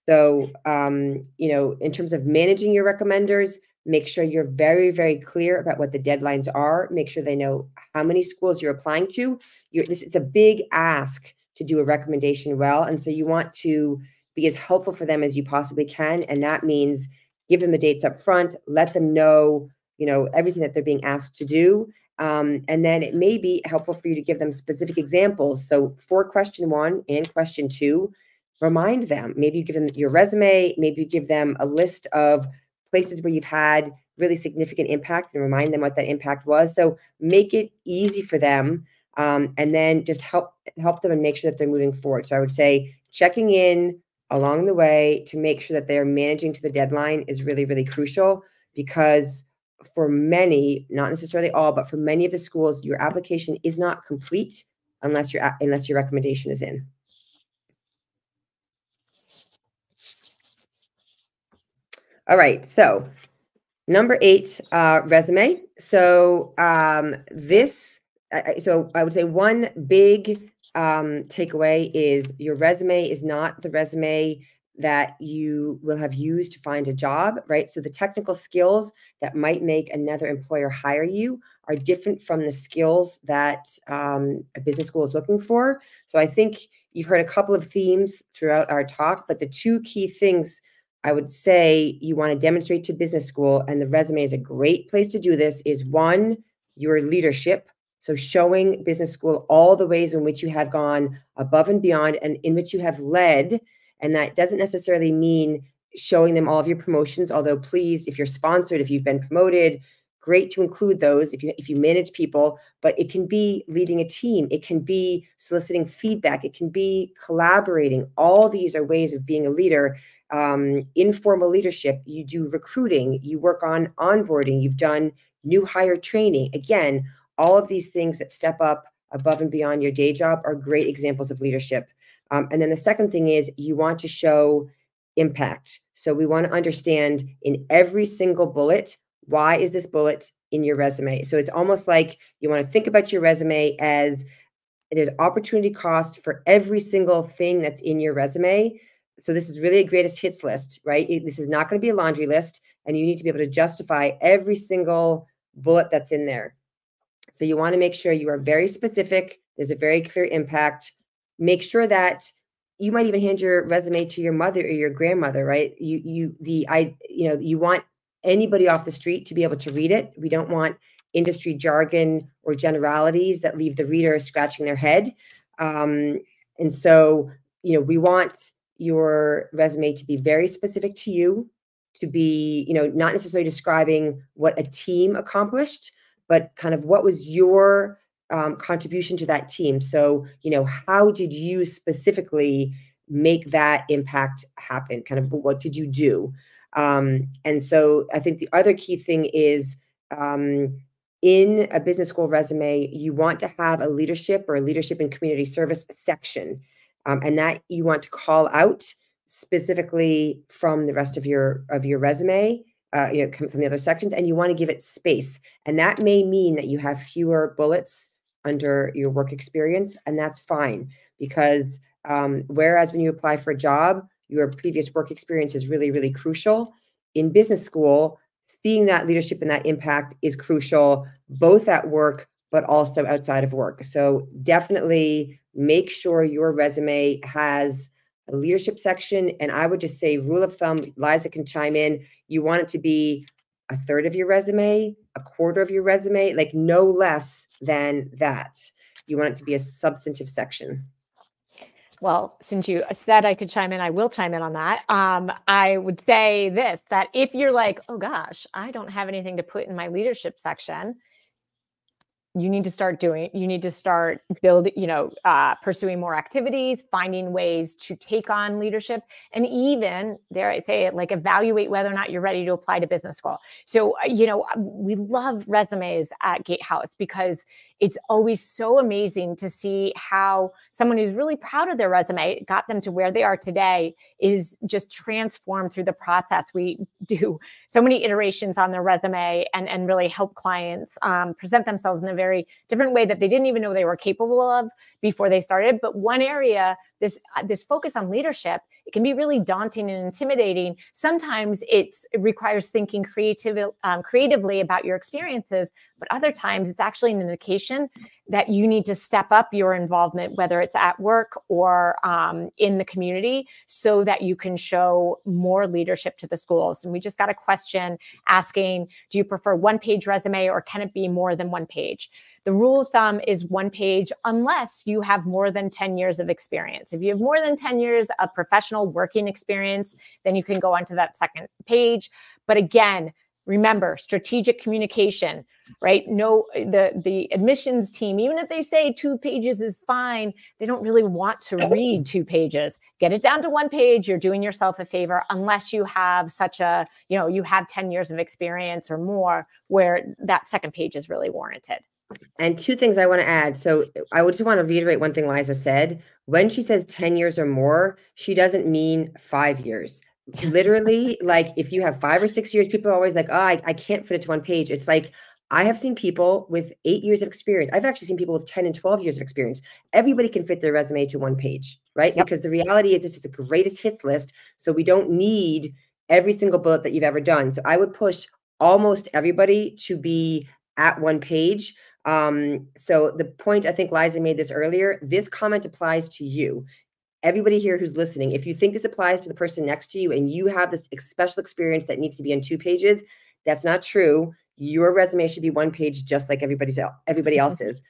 So, um, you know, in terms of managing your recommenders, make sure you're very, very clear about what the deadlines are. Make sure they know how many schools you're applying to. You're, this, it's a big ask to do a recommendation well. And so you want to be as helpful for them as you possibly can. And that means give them the dates up front, let them know, you know, everything that they're being asked to do. Um, and then it may be helpful for you to give them specific examples. So for question one and question two, remind them. Maybe you give them your resume, maybe you give them a list of places where you've had really significant impact and remind them what that impact was. So make it easy for them. Um, and then just help help them and make sure that they're moving forward. So I would say checking in along the way to make sure that they're managing to the deadline is really, really crucial because for many, not necessarily all, but for many of the schools, your application is not complete unless your unless your recommendation is in. All right, so number eight, uh, resume. So um, this, so I would say one big um, takeaway is your resume is not the resume that you will have used to find a job, right? So the technical skills that might make another employer hire you are different from the skills that um, a business school is looking for. So I think you've heard a couple of themes throughout our talk, but the two key things I would say you want to demonstrate to business school, and the resume is a great place to do this, is one, your leadership. So showing business school all the ways in which you have gone above and beyond and in which you have led and that doesn't necessarily mean showing them all of your promotions, although please, if you're sponsored, if you've been promoted, great to include those if you if you manage people but it can be leading a team it can be soliciting feedback it can be collaborating. All these are ways of being a leader. Um, informal leadership you do recruiting you work on onboarding you've done new hire training. Again all of these things that step up above and beyond your day job are great examples of leadership um, and then the second thing is you want to show impact. So we want to understand in every single bullet why is this bullet in your resume? So it's almost like you want to think about your resume as there's opportunity cost for every single thing that's in your resume. So this is really a greatest hits list, right? This is not going to be a laundry list, and you need to be able to justify every single bullet that's in there. So you want to make sure you are very specific. There's a very clear impact. Make sure that you might even hand your resume to your mother or your grandmother, right? You you the I you know you want anybody off the street to be able to read it. We don't want industry jargon or generalities that leave the reader scratching their head. Um, and so, you know, we want your resume to be very specific to you, to be, you know, not necessarily describing what a team accomplished, but kind of what was your um, contribution to that team. So, you know, how did you specifically make that impact happen? Kind of what did you do? Um, and so I think the other key thing is um, in a business school resume, you want to have a leadership or a leadership and community service section. Um, and that you want to call out specifically from the rest of your of your resume uh, you know from the other sections and you want to give it space and that may mean that you have fewer bullets under your work experience and that's fine because um, whereas when you apply for a job your previous work experience is really, really crucial. In business school, seeing that leadership and that impact is crucial, both at work, but also outside of work. So definitely make sure your resume has a leadership section. And I would just say, rule of thumb, Liza can chime in. You want it to be a third of your resume, quarter of your resume, like no less than that. You want it to be a substantive section well, since you said I could chime in, I will chime in on that. Um, I would say this that if you're like, oh gosh, I don't have anything to put in my leadership section, you need to start doing you need to start building you know uh, pursuing more activities finding ways to take on leadership and even dare i say it like evaluate whether or not you're ready to apply to business school. So uh, you know we love resumes at gatehouse because it's always so amazing to see how someone who's really proud of their resume got them to where they are today is just transformed through the process. We do so many iterations on their resume and, and really help clients um, present themselves in a very different way that they didn't even know they were capable of before they started. But one area, this uh, this focus on leadership, it can be really daunting and intimidating. Sometimes it's it requires thinking creative, um, creatively about your experiences, but other times it's actually an indication that you need to step up your involvement, whether it's at work or um, in the community, so that you can show more leadership to the schools. And we just got a question asking, do you prefer one page resume or can it be more than one page? The rule of thumb is one page unless you have more than 10 years of experience. If you have more than 10 years of professional working experience, then you can go onto that second page. But again, remember strategic communication right no the the admissions team even if they say two pages is fine they don't really want to read two pages get it down to one page you're doing yourself a favor unless you have such a you know you have 10 years of experience or more where that second page is really warranted and two things I want to add. So I just want to reiterate one thing Liza said. When she says 10 years or more, she doesn't mean five years. Literally, like if you have five or six years, people are always like, oh, I, I can't fit it to one page. It's like, I have seen people with eight years of experience. I've actually seen people with 10 and 12 years of experience. Everybody can fit their resume to one page, right? Yep. Because the reality is this is the greatest hits list. So we don't need every single bullet that you've ever done. So I would push almost everybody to be at one page um, so the point I think Liza made this earlier, this comment applies to you. Everybody here who's listening, if you think this applies to the person next to you and you have this special experience that needs to be on two pages, that's not true. Your resume should be one page, just like everybody's everybody else's.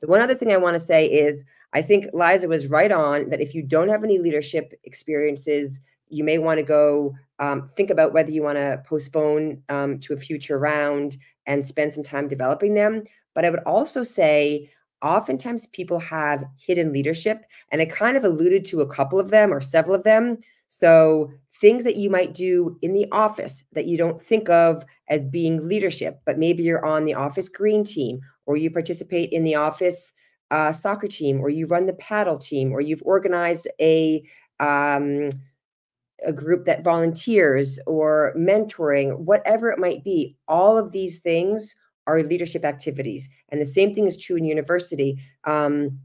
The one other thing I want to say is I think Liza was right on that if you don't have any leadership experiences, you may want to go um, think about whether you want to postpone um, to a future round and spend some time developing them. But I would also say, oftentimes people have hidden leadership, and I kind of alluded to a couple of them or several of them. So, things that you might do in the office that you don't think of as being leadership, but maybe you're on the office green team, or you participate in the office uh, soccer team, or you run the paddle team, or you've organized a um, a group that volunteers or mentoring, whatever it might be, all of these things are leadership activities. And the same thing is true in university. Um,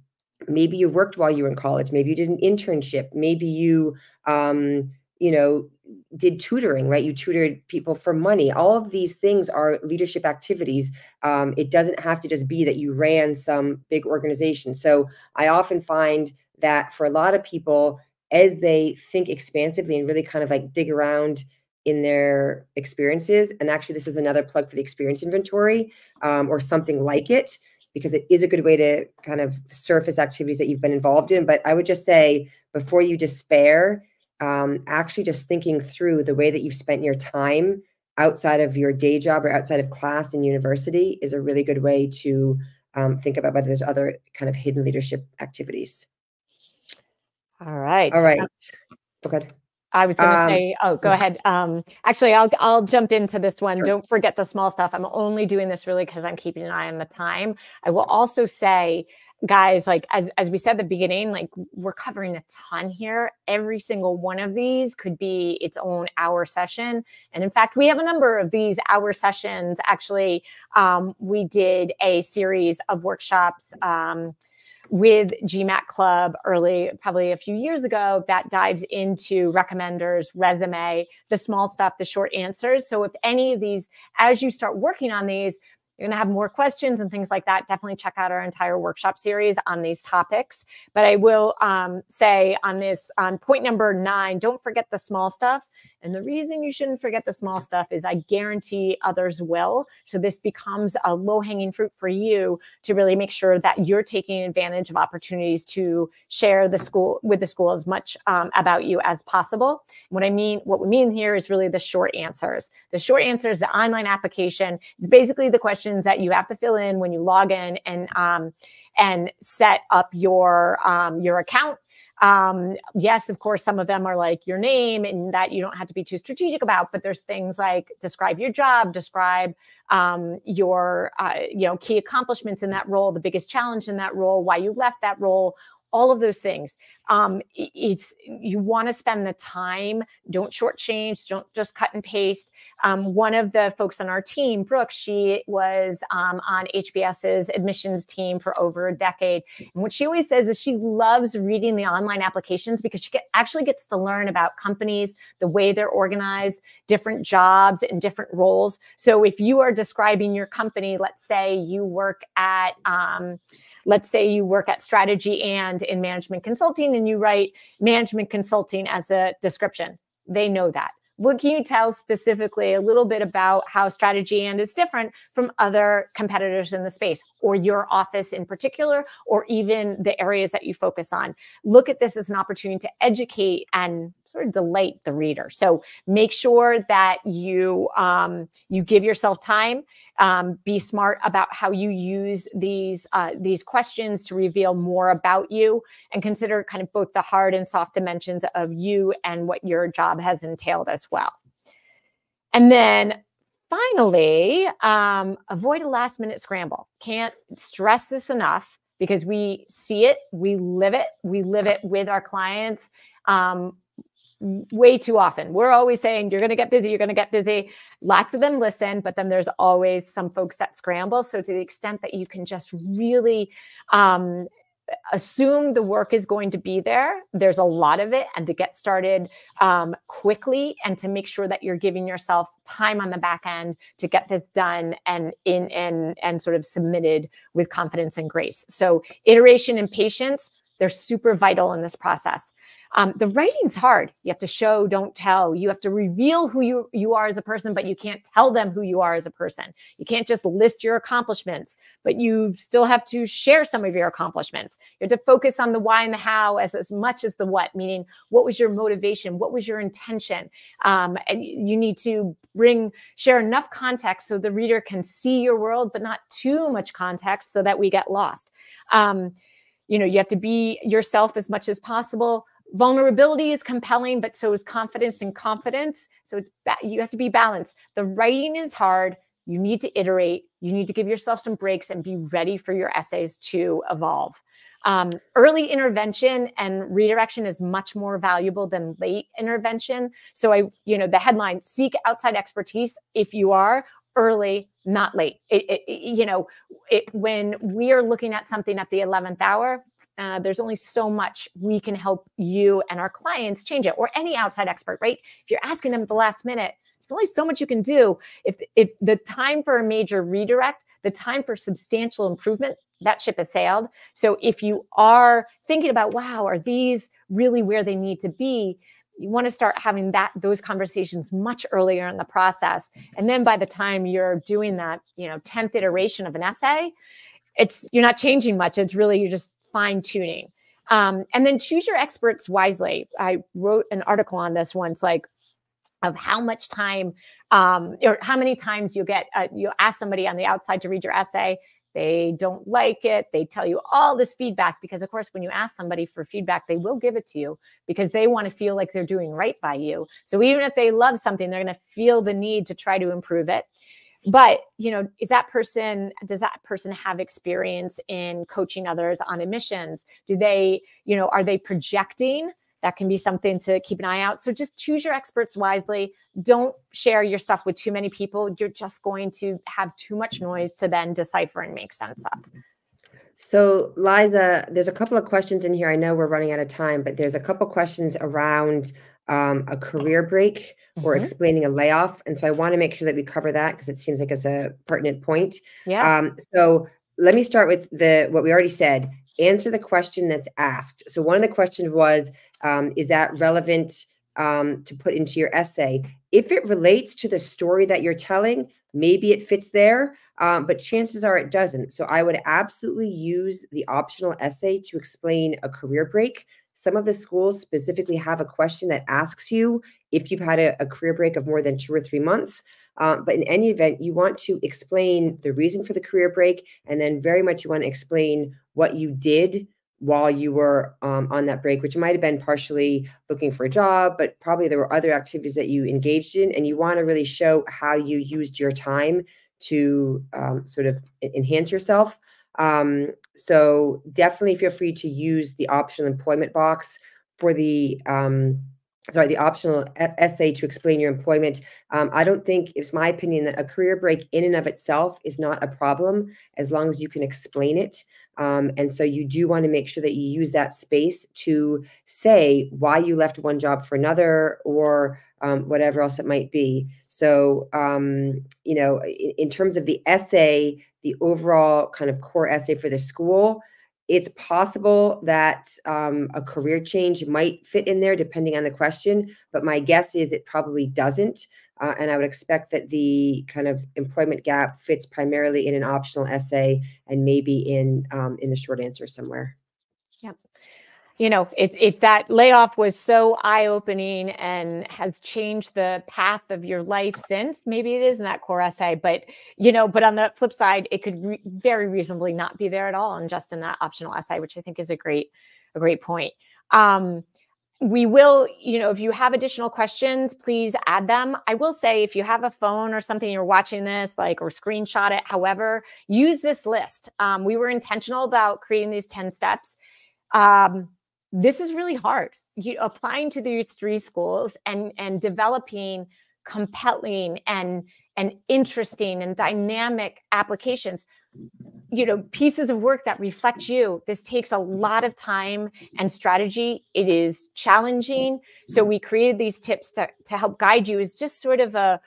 maybe you worked while you were in college. Maybe you did an internship. Maybe you, um, you know, did tutoring, right? You tutored people for money. All of these things are leadership activities. Um, it doesn't have to just be that you ran some big organization. So I often find that for a lot of people, as they think expansively and really kind of like dig around in their experiences, and actually, this is another plug for the experience inventory um, or something like it, because it is a good way to kind of surface activities that you've been involved in. But I would just say before you despair, um, actually just thinking through the way that you've spent your time outside of your day job or outside of class in university is a really good way to um, think about whether there's other kind of hidden leadership activities. All right. All right. Okay. I was going to um, say, oh, go ahead. Um, actually, I'll I'll jump into this one. Sure. Don't forget the small stuff. I'm only doing this really because I'm keeping an eye on the time. I will also say guys like as as we said at the beginning like we're covering a ton here every single one of these could be its own hour session and in fact we have a number of these hour sessions actually um, we did a series of workshops um, with GMAT Club early, probably a few years ago, that dives into recommenders, resume, the small stuff, the short answers. So, if any of these, as you start working on these, you're going to have more questions and things like that, definitely check out our entire workshop series on these topics. But I will um, say on this, on point number nine, don't forget the small stuff. And the reason you shouldn't forget the small stuff is I guarantee others will. So this becomes a low hanging fruit for you to really make sure that you're taking advantage of opportunities to share the school with the school as much um, about you as possible. What I mean, what we mean here is really the short answers. The short answers, the online application it's basically the questions that you have to fill in when you log in and um, and set up your um, your account um, yes, of course, some of them are like your name and that you don't have to be too strategic about, but there's things like describe your job, describe um, your uh, you know key accomplishments in that role, the biggest challenge in that role, why you left that role, all of those things. Um, it's you want to spend the time. Don't shortchange. Don't just cut and paste. Um, one of the folks on our team, Brooke, she was um, on HBS's admissions team for over a decade. And what she always says is she loves reading the online applications because she get, actually gets to learn about companies, the way they're organized, different jobs and different roles. So if you are describing your company, let's say you work at um, let's say you work at Strategy& in management consulting and you write management consulting as a description. They know that. What can you tell specifically a little bit about how Strategy& is different from other competitors in the space or your office in particular, or even the areas that you focus on? Look at this as an opportunity to educate and sort of delight the reader. So make sure that you um, you give yourself time. Um, be smart about how you use these uh, these questions to reveal more about you, and consider kind of both the hard and soft dimensions of you and what your job has entailed as well. And then finally, um, avoid a last minute scramble. Can't stress this enough because we see it, we live it, we live it with our clients. Um, way too often. We're always saying you're going to get busy, you're going to get busy. Lots of them listen, but then there's always some folks that scramble. So to the extent that you can just really um, assume the work is going to be there, there's a lot of it, and to get started um, quickly and to make sure that you're giving yourself time on the back end to get this done and in and and sort of submitted with confidence and grace. So iteration and patience. They're super vital in this process. Um, the writing's hard. You have to show, don't tell. You have to reveal who you, you are as a person, but you can't tell them who you are as a person. You can't just list your accomplishments, but you still have to share some of your accomplishments. You have to focus on the why and the how as, as much as the what, meaning what was your motivation? What was your intention? Um, and you need to bring, share enough context so the reader can see your world, but not too much context so that we get lost. Um, you know, you have to be yourself as much as possible vulnerability is compelling, but so is confidence and confidence. So it's ba- you have to be balanced. The writing is hard. you need to iterate, you need to give yourself some breaks and be ready for your essays to evolve. Um, early intervention and redirection is much more valuable than late intervention. So I, you know, the headline, seek outside expertise if you are early, not late. It, it, you know, it, when we are looking at something at the 11th hour, uh, there's only so much we can help you and our clients change it or any outside expert, right? If you're asking them at the last minute, there's only so much you can do. If, if the time for a major redirect, the time for substantial improvement, that ship has sailed. So if you are thinking about, wow, are these really where they need to be? You want to start having that those conversations much earlier in the process. And then by the time you're doing that, you know, 10th iteration of an essay, it's you're not changing much. It's really you're just fine tuning. Um, and then choose your experts wisely. I wrote an article on this once, like of how much time um, or how many times you get uh, you ask somebody on the outside to read your essay they don't like it they tell you all this feedback because of course when you ask somebody for feedback they will give it to you because they want to feel like they're doing right by you so even if they love something they're going to feel the need to try to improve it but you know is that person does that person have experience in coaching others on admissions? Do they you know are they projecting? That can be something to keep an eye out. So just choose your experts wisely. Don't share your stuff with too many people. You're just going to have too much noise to then decipher and make sense of. So liza there's a couple of questions in here. I know we're running out of time but there's a couple questions around um, a career break or mm-hmm. explaining a layoff. And so I want to make sure that we cover that because it seems like it's a pertinent point. Yeah. Um, so let me start with the what we already said. Answer the question that's asked. So one of the questions was, um, is that relevant um, to put into your essay? If it relates to the story that you're telling, maybe it fits there, um, but chances are it doesn't. So I would absolutely use the optional essay to explain a career break some of the schools specifically have a question that asks you if you've had a, a career break of more than two or three months. Um, but in any event, you want to explain the reason for the career break, and then very much you want to explain what you did while you were um, on that break, which might have been partially looking for a job, but probably there were other activities that you engaged in. And you want to really show how you used your time to um, sort of enhance yourself. Um, so definitely feel free to use the optional employment box for the um, sorry, the optional essay to explain your employment. Um, I don't think it's my opinion that a career break in and of itself is not a problem as long as you can explain it. Um, and so you do want to make sure that you use that space to say why you left one job for another or um, whatever else it might be. So, um, you know, in, in terms of the essay, the overall kind of core essay for the school, it's possible that um, a career change might fit in there depending on the question, but my guess is it probably doesn't. Uh, and I would expect that the kind of employment gap fits primarily in an optional essay and maybe in um, in the short answer somewhere. Yeah. You know, if, if that layoff was so eye opening and has changed the path of your life since, maybe it is in that core essay. But, you know, but on the flip side, it could re- very reasonably not be there at all and just in that optional essay, which I think is a great, a great point. Um, we will, you know, if you have additional questions, please add them. I will say if you have a phone or something you're watching this, like, or screenshot it, however, use this list. Um, we were intentional about creating these 10 steps. Um, this is really hard. You, applying to these three schools and, and developing compelling and, and interesting and dynamic applications you know pieces of work that reflect you this takes a lot of time and strategy. It is challenging. So we created these tips to, to help guide you is just sort of a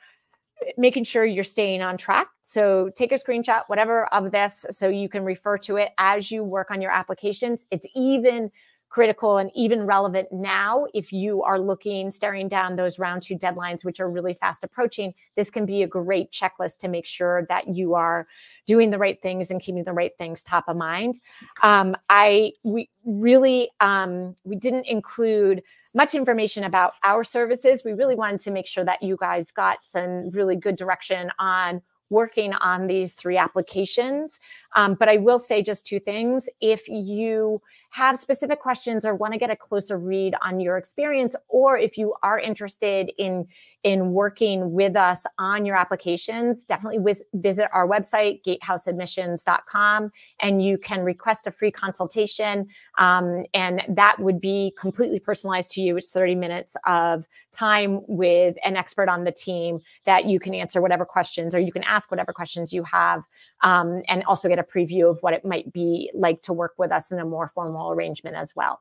making sure you're staying on track. So take a screenshot whatever of this so you can refer to it as you work on your applications. It's even critical and even relevant now if you are looking staring down those round two deadlines which are really fast approaching this can be a great checklist to make sure that you are doing the right things and keeping the right things top of mind. Um, i we really um, we didn't include much information about our services. We really wanted to make sure that you guys got some really good direction on working on these three applications. Um, but I will say just two things. If you have specific questions or want to get a closer read on your experience, or if you are interested in in working with us on your applications, definitely visit our website, gatehouseadmissions.com, and you can request a free consultation. Um, and that would be completely personalized to you. It's 30 minutes of time with an expert on the team that you can answer whatever questions or you can ask whatever questions you have um, and also get a preview of what it might be like to work with us in a more formal arrangement as well.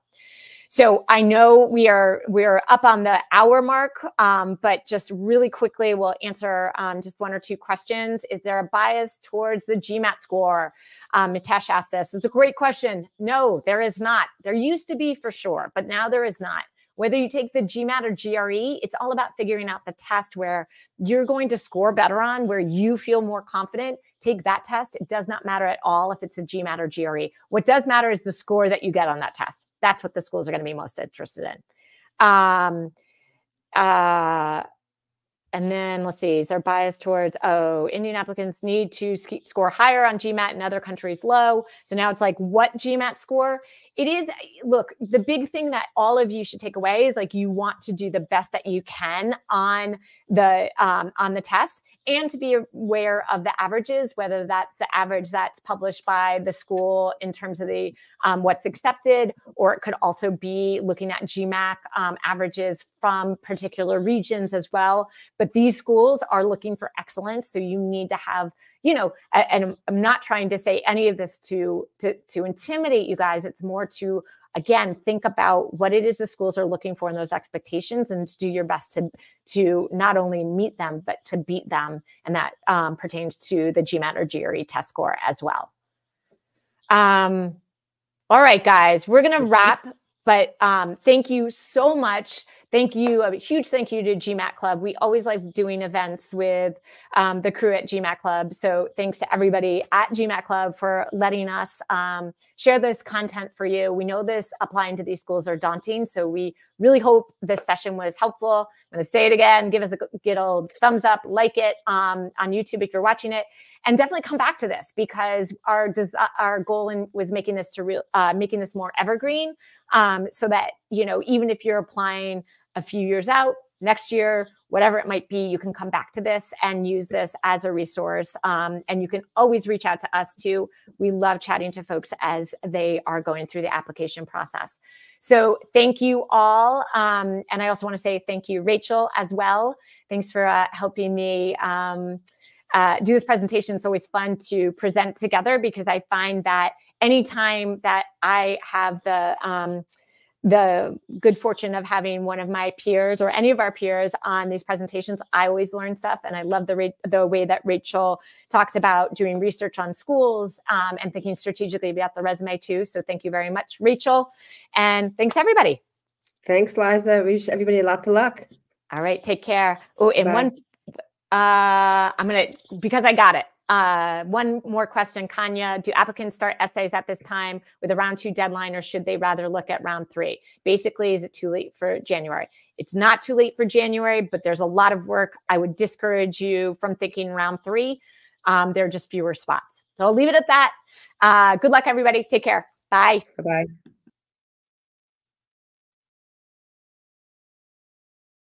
So I know we are we're up on the hour mark, um, but just really quickly, we'll answer um, just one or two questions. Is there a bias towards the GMAT score? Um, asked this. It's a great question. No, there is not. There used to be for sure, but now there is not. Whether you take the GMAT or GRE, it's all about figuring out the test where you're going to score better on, where you feel more confident. Take that test. It does not matter at all if it's a GMAT or GRE. What does matter is the score that you get on that test. That's what the schools are going to be most interested in. Um, uh, and then let's see, is there bias towards, oh, Indian applicants need to score higher on GMAT and other countries low. So now it's like, what GMAT score? It is, look, the big thing that all of you should take away is like you want to do the best that you can on the um, on the test and to be aware of the averages, whether that's the average that's published by the school in terms of the um, what's accepted, or it could also be looking at GMAC um, averages from particular regions as well. But these schools are looking for excellence, so you need to have, you know, and I'm not trying to say any of this to to to intimidate you guys. It's more to again think about what it is the schools are looking for in those expectations and to do your best to to not only meet them but to beat them. And that um, pertains to the gmat or gre test score as well. Um, all right guys we're gonna wrap but um, thank you so much thank you a huge thank you to gmat club. We always like doing events with um, the crew at gmat club. So thanks to everybody at gmat club for letting us um, share this content for you. We know this applying to these schools are daunting so we really hope this session was helpful. I'm going to say it again give us a good old thumbs up like it um, on youtube if you're watching it and definitely come back to this because our our goal in, was making this to real uh, making this more evergreen um, so that you know even if you're applying a few years out, next year, whatever it might be, you can come back to this and use this as a resource. Um, and you can always reach out to us too. We love chatting to folks as they are going through the application process. So thank you all. Um, and I also want to say thank you, Rachel, as well. Thanks for uh, helping me um, uh, do this presentation. It's always fun to present together because I find that anytime that I have the um, the good fortune of having one of my peers or any of our peers on these presentations, I always learn stuff, and I love the the way that Rachel talks about doing research on schools um, and thinking strategically about the resume too. So thank you very much, Rachel, and thanks everybody. Thanks, Liza. We wish everybody lots of luck. All right, take care. Oh, and Bye. one, uh, I'm gonna because I got it. Uh, one more question, Kanya. Do applicants start essays at this time with a round two deadline, or should they rather look at round three? Basically, is it too late for January? It's not too late for January, but there's a lot of work. I would discourage you from thinking round three. Um, there are just fewer spots. So I'll leave it at that. Uh, good luck, everybody. Take care. Bye. Bye bye.